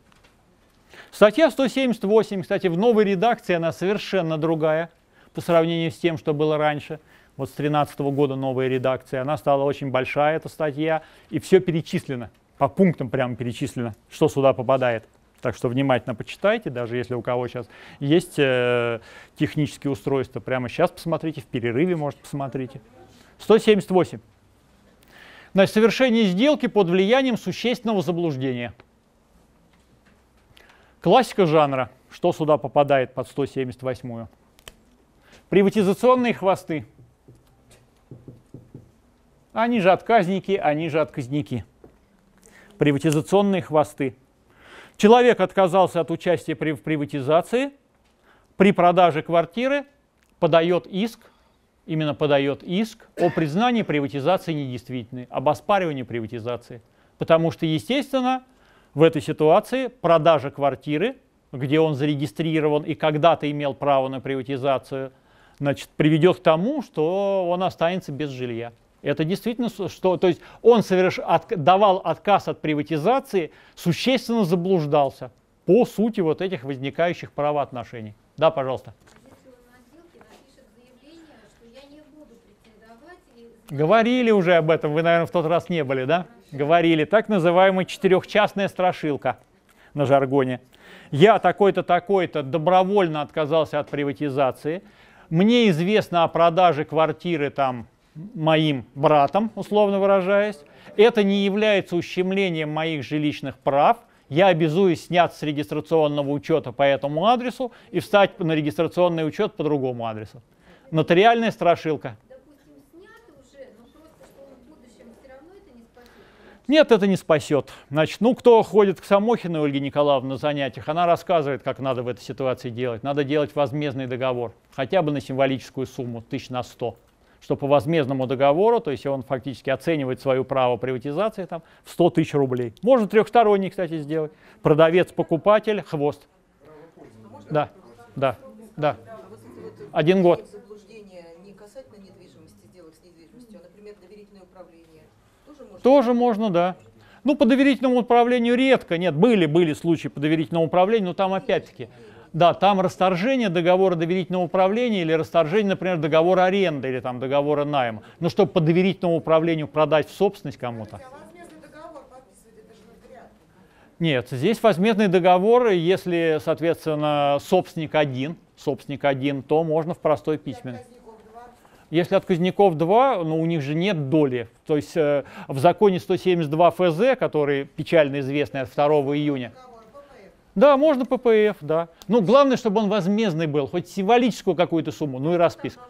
Статья 178, кстати, в новой редакции она совершенно другая по сравнению с тем, что было раньше. Вот с 2013 года новая редакция. Она стала очень большая, эта статья, и все перечислено, по пунктам прямо перечислено, что сюда попадает. Так что внимательно почитайте, даже если у кого сейчас есть э, технические устройства, прямо сейчас посмотрите, в перерыве, может, посмотрите. 178. Значит, совершение сделки под влиянием существенного заблуждения – Классика жанра. Что сюда попадает под 178-ю? Приватизационные хвосты. Они же отказники, они же отказники. Приватизационные хвосты. Человек отказался от участия в приватизации. При продаже квартиры подает иск, именно подает иск о признании приватизации недействительной, об оспаривании приватизации. Потому что, естественно, в этой ситуации продажа квартиры, где он зарегистрирован и когда-то имел право на приватизацию, значит, приведет к тому, что он останется без жилья. Это действительно, что, то есть он соверш, от, давал отказ от приватизации, существенно заблуждался по сути вот этих возникающих правоотношений. Да, пожалуйста. Говорили уже об этом, вы, наверное, в тот раз не были, да? Говорили, так называемая четырехчастная страшилка на жаргоне. Я такой-то, такой-то добровольно отказался от приватизации. Мне известно о продаже квартиры там моим братом, условно выражаясь. Это не является ущемлением моих жилищных прав. Я обязуюсь сняться с регистрационного учета по этому адресу и встать на регистрационный учет по другому адресу. Нотариальная страшилка. Нет, это не спасет. Значит, ну, кто ходит к Самохиной Ольге Николаевне на занятиях, она рассказывает, как надо в этой ситуации делать. Надо делать возмездный договор, хотя бы на символическую сумму, тысяч на сто. Что по возмездному договору, то есть он фактически оценивает свое право приватизации там, в 100 тысяч рублей. Можно трехсторонний, кстати, сделать. Продавец-покупатель, хвост. Да, да, да. Один год. Тоже можно, да. Ну, по доверительному управлению редко. Нет, были, были случаи по доверительному управлению, но там опять-таки, да, там расторжение договора доверительного управления или расторжение, например, договора аренды или там договора найма. Но чтобы по доверительному управлению продать в собственность кому-то. Нет, здесь возмездный договор, если, соответственно, собственник один, собственник один, то можно в простой письменный. Если отказников два, но у них же нет доли. То есть э, в законе 172 ФЗ, который печально известный от 2 июня, да, можно ППФ, да. Ну, главное, чтобы он возмездный был, хоть символическую какую-то сумму, ну и расписку.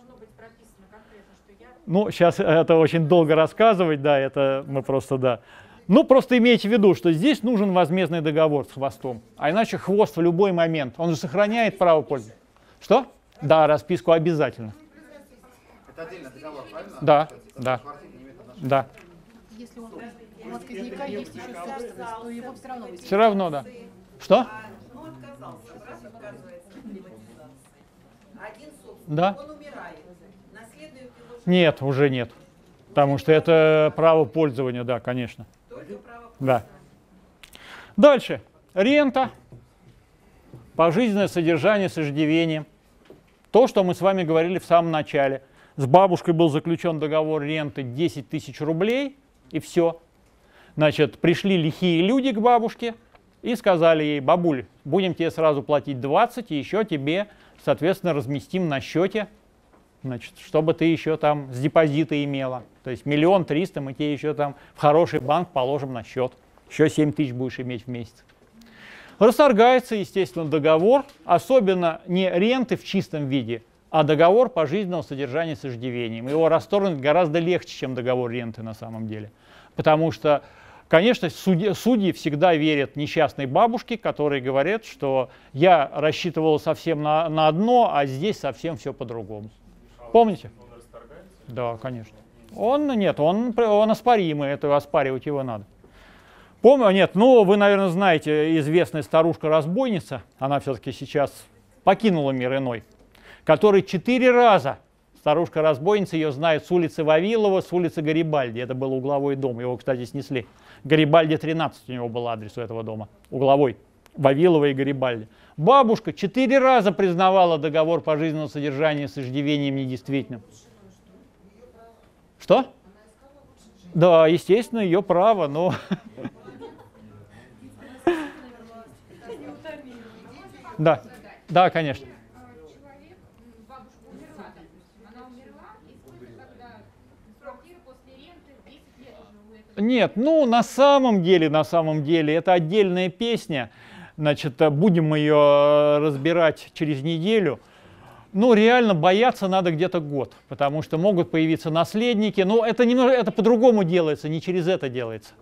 Ну, сейчас это очень долго рассказывать, да, это мы просто, да. Ну, просто имейте в виду, что здесь нужен возмездный договор с хвостом, а иначе хвост в любой момент, он же сохраняет право пользования. Что? Да, расписку обязательно. Это отдельно договор, правильно? Да, да, да. Если он, у отказника есть еще собственность, то его все равно Все равно, да. Что? Ну, отказался, раз отказывается Один собственник, да. он умирает. Наследует его... Нет, уже нет. Потому что это право пользования, да, конечно. Только право Да. Дальше. Рента. Пожизненное содержание с иждивением. То, что мы с вами говорили в самом начале – с бабушкой был заключен договор ренты 10 тысяч рублей, и все. Значит, пришли лихие люди к бабушке и сказали ей, бабуль, будем тебе сразу платить 20, и еще тебе, соответственно, разместим на счете, значит, чтобы ты еще там с депозита имела. То есть миллион триста мы тебе еще там в хороший банк положим на счет. Еще 7 тысяч будешь иметь в месяц. Расторгается, естественно, договор, особенно не ренты в чистом виде, а договор пожизненного содержания с иждивением. Его расторгнуть гораздо легче, чем договор ренты на самом деле. Потому что Конечно, судьи, судьи всегда верят несчастной бабушке, которые говорят, что я рассчитывал совсем на, на одно, а здесь совсем все по-другому. Помните? Да, конечно. Он, нет, он, он оспоримый, это оспаривать его надо. Помню, нет, ну, вы, наверное, знаете, известная старушка-разбойница, она все-таки сейчас покинула мир иной, который четыре раза, старушка-разбойница, ее знают с улицы Вавилова, с улицы Гарибальди, это был угловой дом, его, кстати, снесли. Гарибальди 13 у него был адрес у этого дома, угловой, Вавилова и Гарибальди. Бабушка четыре раза признавала договор пожизненного содержания с иждивением недействительным. Что? Да, естественно, ее право, но... Да, да, конечно. Нет, ну на самом деле, на самом деле, это отдельная песня. Значит, будем ее э, разбирать через неделю. Ну, реально бояться надо где-то год, потому что могут появиться наследники. Но это, немного, это по-другому делается, не через это делается.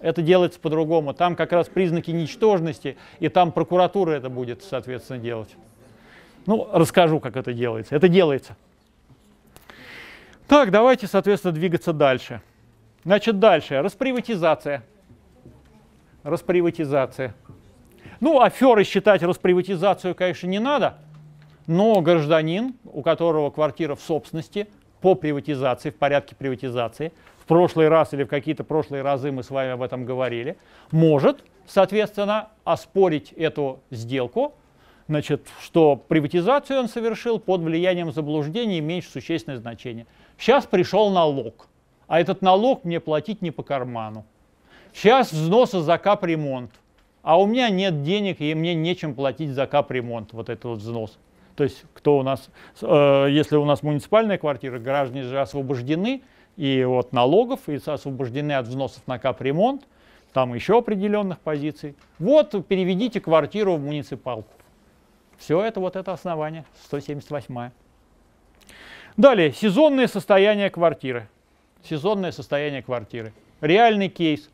Это делается по-другому. Там как раз признаки ничтожности, и там прокуратура это будет, соответственно, делать. Ну, расскажу, как это делается. Это делается. Так, давайте, соответственно, двигаться дальше. Значит, дальше. Расприватизация. Расприватизация. Ну, аферы считать расприватизацию, конечно, не надо, но гражданин, у которого квартира в собственности, по приватизации, в порядке приватизации, в прошлый раз или в какие-то прошлые разы мы с вами об этом говорили, может, соответственно, оспорить эту сделку, значит, что приватизацию он совершил под влиянием заблуждений, имеющих существенное значение. Сейчас пришел налог, а этот налог мне платить не по карману. Сейчас взносы за капремонт – а у меня нет денег, и мне нечем платить за капремонт, вот этот вот взнос. То есть, кто у нас, э, если у нас муниципальная квартира, граждане же освобождены и от налогов, и освобождены от взносов на капремонт, там еще определенных позиций. Вот переведите квартиру в муниципалку. Все это вот это основание, 178. Далее, сезонное состояние квартиры. Сезонное состояние квартиры. Реальный кейс.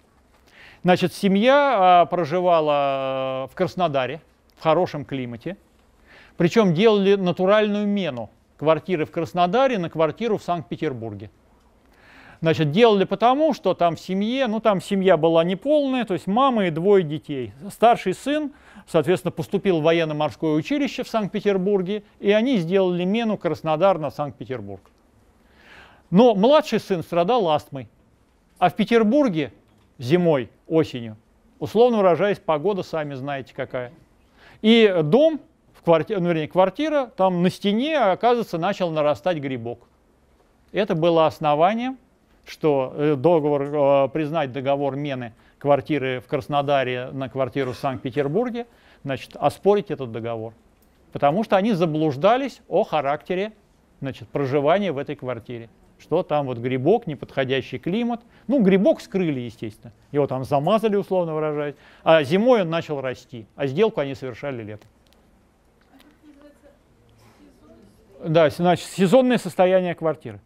Значит, семья а, проживала в Краснодаре, в хорошем климате. Причем делали натуральную мену квартиры в Краснодаре на квартиру в Санкт-Петербурге. Значит, делали потому, что там в семье, ну там семья была неполная, то есть мама и двое детей. Старший сын, соответственно, поступил в военно-морское училище в Санкт-Петербурге, и они сделали мену Краснодар на Санкт-Петербург. Но младший сын страдал астмой, а в Петербурге зимой, осенью. Условно выражаясь, погода, сами знаете какая. И дом, в квартире, ну, вернее, квартира, там на стене, оказывается, начал нарастать грибок. Это было основанием, что э, договор, э, признать договор мены квартиры в Краснодаре на квартиру в Санкт-Петербурге, значит, оспорить этот договор. Потому что они заблуждались о характере значит, проживания в этой квартире что там вот грибок, неподходящий климат. Ну, грибок скрыли, естественно. Его там замазали, условно выражаясь. А зимой он начал расти, а сделку они совершали летом. Да, значит, сезонное состояние квартиры.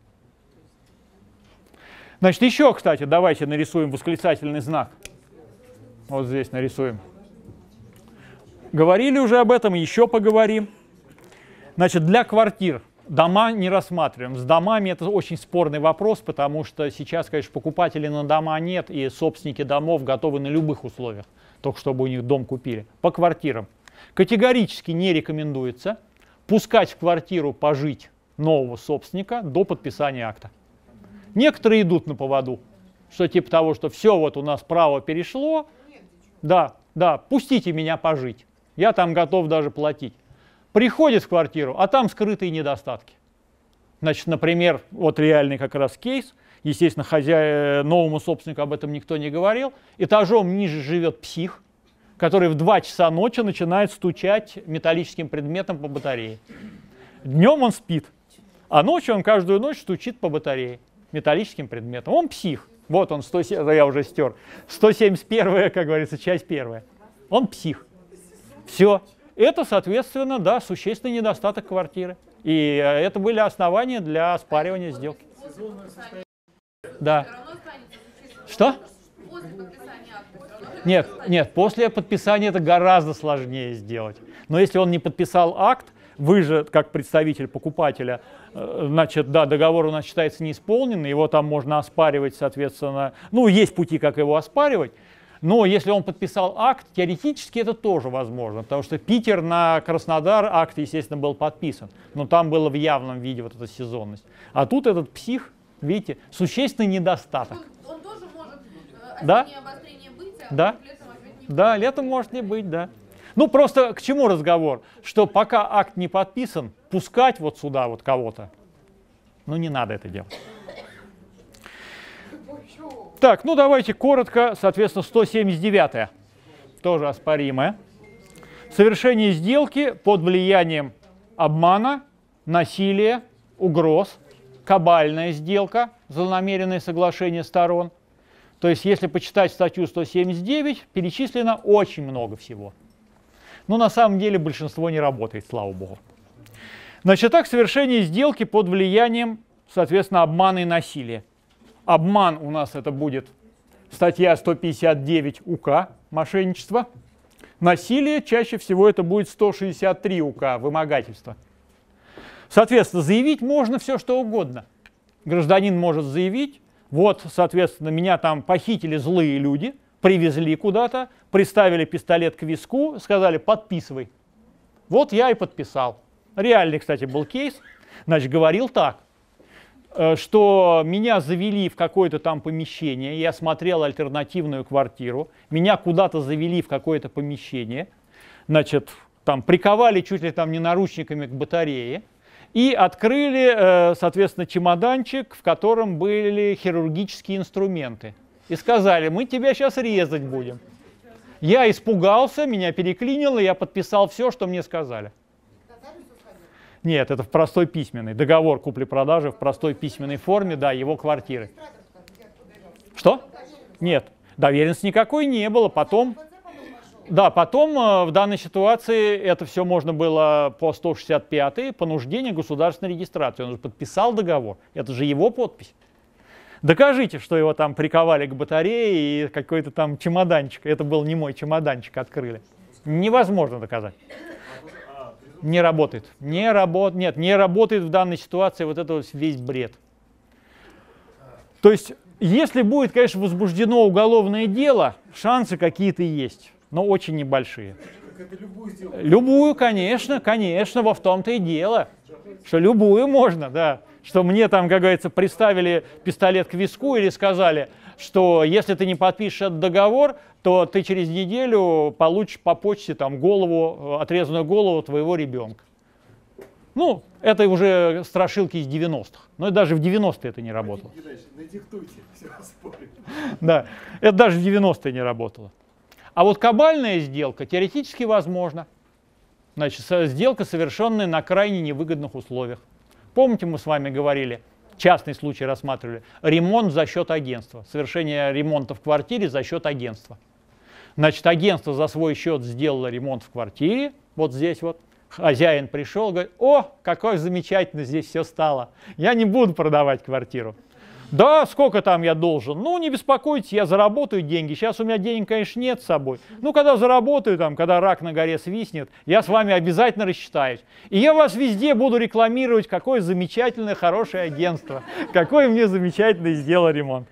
Значит, еще, кстати, давайте нарисуем восклицательный знак. Вот здесь нарисуем. Говорили уже об этом, еще поговорим. Значит, для квартир Дома не рассматриваем. С домами это очень спорный вопрос, потому что сейчас, конечно, покупателей на дома нет, и собственники домов готовы на любых условиях, только чтобы у них дом купили. По квартирам. Категорически не рекомендуется пускать в квартиру пожить нового собственника до подписания акта. Некоторые идут на поводу, что типа того, что все, вот у нас право перешло, да, да, пустите меня пожить, я там готов даже платить приходит в квартиру, а там скрытые недостатки. Значит, например, вот реальный как раз кейс, естественно, хозяин, новому собственнику об этом никто не говорил, этажом ниже живет псих, который в 2 часа ночи начинает стучать металлическим предметом по батарее. Днем он спит, а ночью он каждую ночь стучит по батарее металлическим предметом. Он псих. Вот он, 100, я уже стер. 171, как говорится, часть первая. Он псих. Все. Это, соответственно, да, существенный недостаток квартиры. И э, это были основания для оспаривания сделки. Да. Что? Нет, нет, после подписания это гораздо сложнее сделать. Но если он не подписал акт, вы же, как представитель покупателя, э, значит, да, договор у нас считается неисполненным, его там можно оспаривать, соответственно, ну, есть пути, как его оспаривать, но если он подписал акт, теоретически это тоже возможно, потому что Питер на Краснодар акт, естественно, был подписан, но там было в явном виде вот эта сезонность. А тут этот псих, видите, существенный недостаток. Он, он тоже может э, Да? быть, а Да. летом опять не Да, летом может не быть, да. Ну, просто к чему разговор? Что пока акт не подписан, пускать вот сюда вот кого-то, ну, не надо это делать. Так, ну давайте коротко, соответственно, 179 тоже оспоримое. Совершение сделки под влиянием обмана, насилия, угроз, кабальная сделка, злонамеренное соглашение сторон. То есть, если почитать статью 179, перечислено очень много всего. Но на самом деле большинство не работает, слава богу. Значит, так, совершение сделки под влиянием, соответственно, обмана и насилия. Обман у нас это будет статья 159 УК, мошенничество. Насилие чаще всего это будет 163 УК, вымогательство. Соответственно, заявить можно все, что угодно. Гражданин может заявить, вот, соответственно, меня там похитили злые люди, привезли куда-то, приставили пистолет к виску, сказали, подписывай. Вот я и подписал. Реальный, кстати, был кейс. Значит, говорил так, что меня завели в какое-то там помещение, я смотрел альтернативную квартиру, меня куда-то завели в какое-то помещение, значит, там приковали чуть ли там не наручниками к батарее, и открыли, э, соответственно, чемоданчик, в котором были хирургические инструменты. И сказали, мы тебя сейчас резать будем. Я испугался, меня переклинило, я подписал все, что мне сказали. Нет, это в простой письменной. Договор купли-продажи в простой письменной форме, да, его квартиры. Что? Нет, доверенности никакой не было. Потом, да, потом э, в данной ситуации это все можно было по 165 понуждение государственной регистрации. Он же подписал договор, это же его подпись. Докажите, что его там приковали к батарее и какой-то там чемоданчик. Это был не мой чемоданчик, открыли. Невозможно доказать. Не работает. Не работ... Нет, не работает в данной ситуации вот это весь бред. То есть, если будет, конечно, возбуждено уголовное дело, шансы какие-то есть, но очень небольшие. Любую, конечно, конечно, во в том-то и дело, что любую можно, да. Что мне там, как говорится, приставили пистолет к виску или сказали, что если ты не подпишешь этот договор, то ты через неделю получишь по почте там голову, э, отрезанную голову твоего ребенка. Ну, это уже страшилки из 90-х. Но даже в 90-е это не работало. Надиктуйте, все спорим. Да, это даже в 90-е не работало. А вот кабальная сделка теоретически возможна. Значит, сделка, совершенная на крайне невыгодных условиях. Помните, мы с вами говорили, частный случай рассматривали, ремонт за счет агентства, совершение ремонта в квартире за счет агентства. Значит, агентство за свой счет сделало ремонт в квартире, вот здесь вот. Хозяин пришел, говорит, о, какое замечательно здесь все стало. Я не буду продавать квартиру. Да, сколько там я должен? Ну, не беспокойтесь, я заработаю деньги. Сейчас у меня денег, конечно, нет с собой. Ну, когда заработаю, там, когда рак на горе свистнет, я с вами обязательно рассчитаюсь. И я вас везде буду рекламировать, какое замечательное, хорошее агентство, какой мне замечательный сделал ремонт.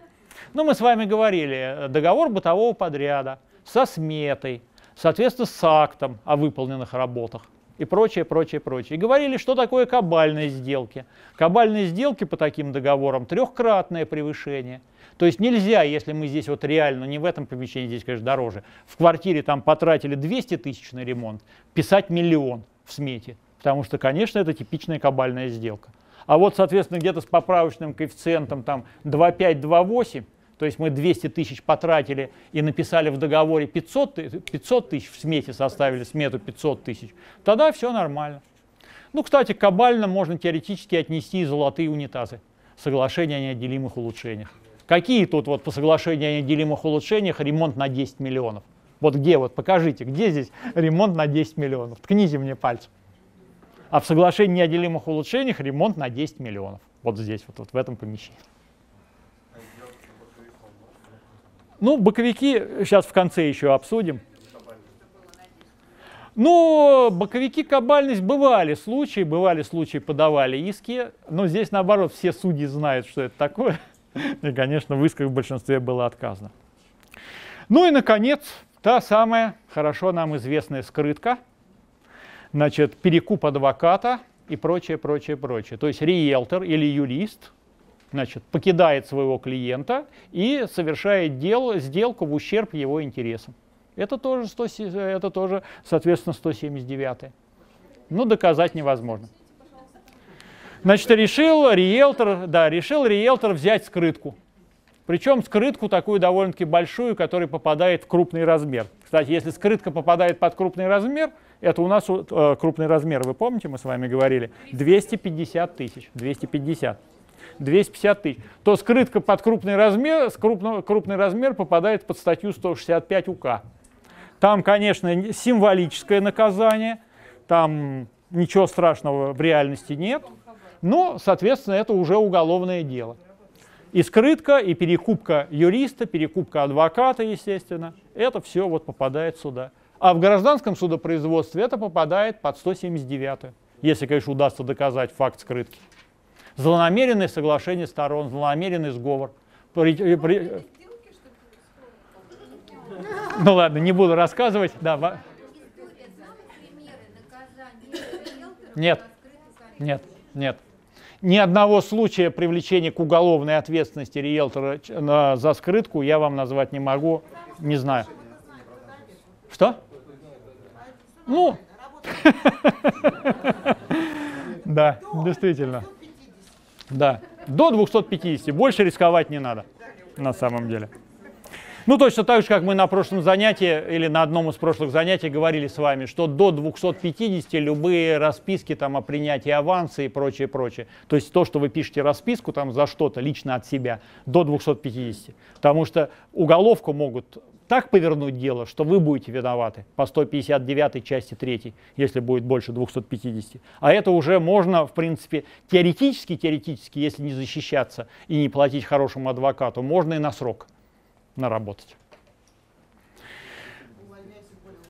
Ну, мы с вами говорили, э, договор бытового подряда со сметой, соответственно, с актом о выполненных работах и прочее, прочее, прочее. И говорили, что такое кабальные сделки. Кабальные сделки по таким договорам трехкратное превышение. То есть нельзя, если мы здесь вот реально, не в этом помещении, здесь, конечно, дороже, в квартире там потратили 200 тысяч на ремонт, писать миллион в смете. Потому что, конечно, это типичная кабальная сделка. А вот, соответственно, где-то с поправочным коэффициентом там 2,5-2,8, то есть мы 200 тысяч потратили и написали в договоре 500, ты- 500 тысяч, в смете составили смету 500 тысяч, тогда все нормально. Ну, кстати, кабально можно теоретически отнести и золотые унитазы. Соглашение о неотделимых улучшениях. Какие тут вот по соглашению о неотделимых улучшениях ремонт на 10 миллионов? Вот где вот, покажите, где здесь ремонт на 10 миллионов? Ткните мне пальцем. А в соглашении о неотделимых улучшениях ремонт на 10 миллионов. Вот здесь, вот, вот в этом помещении. Ну, боковики сейчас в конце еще обсудим. Ну, боковики кабальность бывали случаи, бывали случаи, подавали иски, но здесь наоборот все судьи знают, что это такое. И, конечно, в исках в большинстве было отказано. Ну и, наконец, та самая хорошо нам известная скрытка, значит, перекуп адвоката и прочее, прочее, прочее. То есть риэлтор или юрист значит, покидает своего клиента и совершает дело, сделку в ущерб его интересам. Это тоже, 100, это тоже, соответственно, 179. Ну, доказать невозможно. Значит, решил риэлтор, да, решил риэлтор взять скрытку. Причем скрытку такую довольно-таки большую, которая попадает в крупный размер. Кстати, если скрытка попадает под крупный размер, это у нас э, крупный размер, вы помните, мы с вами говорили, 250 тысяч, 250. 250 тысяч, то скрытка под крупный размер, крупный, крупный размер попадает под статью 165 УК. Там, конечно, символическое наказание, там ничего страшного в реальности нет, но, соответственно, это уже уголовное дело. И скрытка, и перекупка юриста, перекупка адвоката, естественно, это все вот попадает сюда. А в гражданском судопроизводстве это попадает под 179, если, конечно, удастся доказать факт скрытки. Злонамеренное соглашение сторон, злонамеренный сговор. При, при, ну ладно, не буду рассказывать. Да, нет, нет, нет. Ни одного случая привлечения к уголовной ответственности риэлтора за скрытку я вам назвать не могу, не знаю. Что? Ну, да, действительно. Да, до 250. Больше рисковать не надо на самом деле. Ну, точно так же, как мы на прошлом занятии или на одном из прошлых занятий говорили с вами, что до 250 любые расписки там о принятии аванса и прочее, прочее. То есть то, что вы пишете расписку там за что-то лично от себя, до 250. Потому что уголовку могут так повернуть дело, что вы будете виноваты по 159 части 3, если будет больше 250. А это уже можно, в принципе, теоретически, теоретически, если не защищаться и не платить хорошему адвокату, можно и на срок наработать.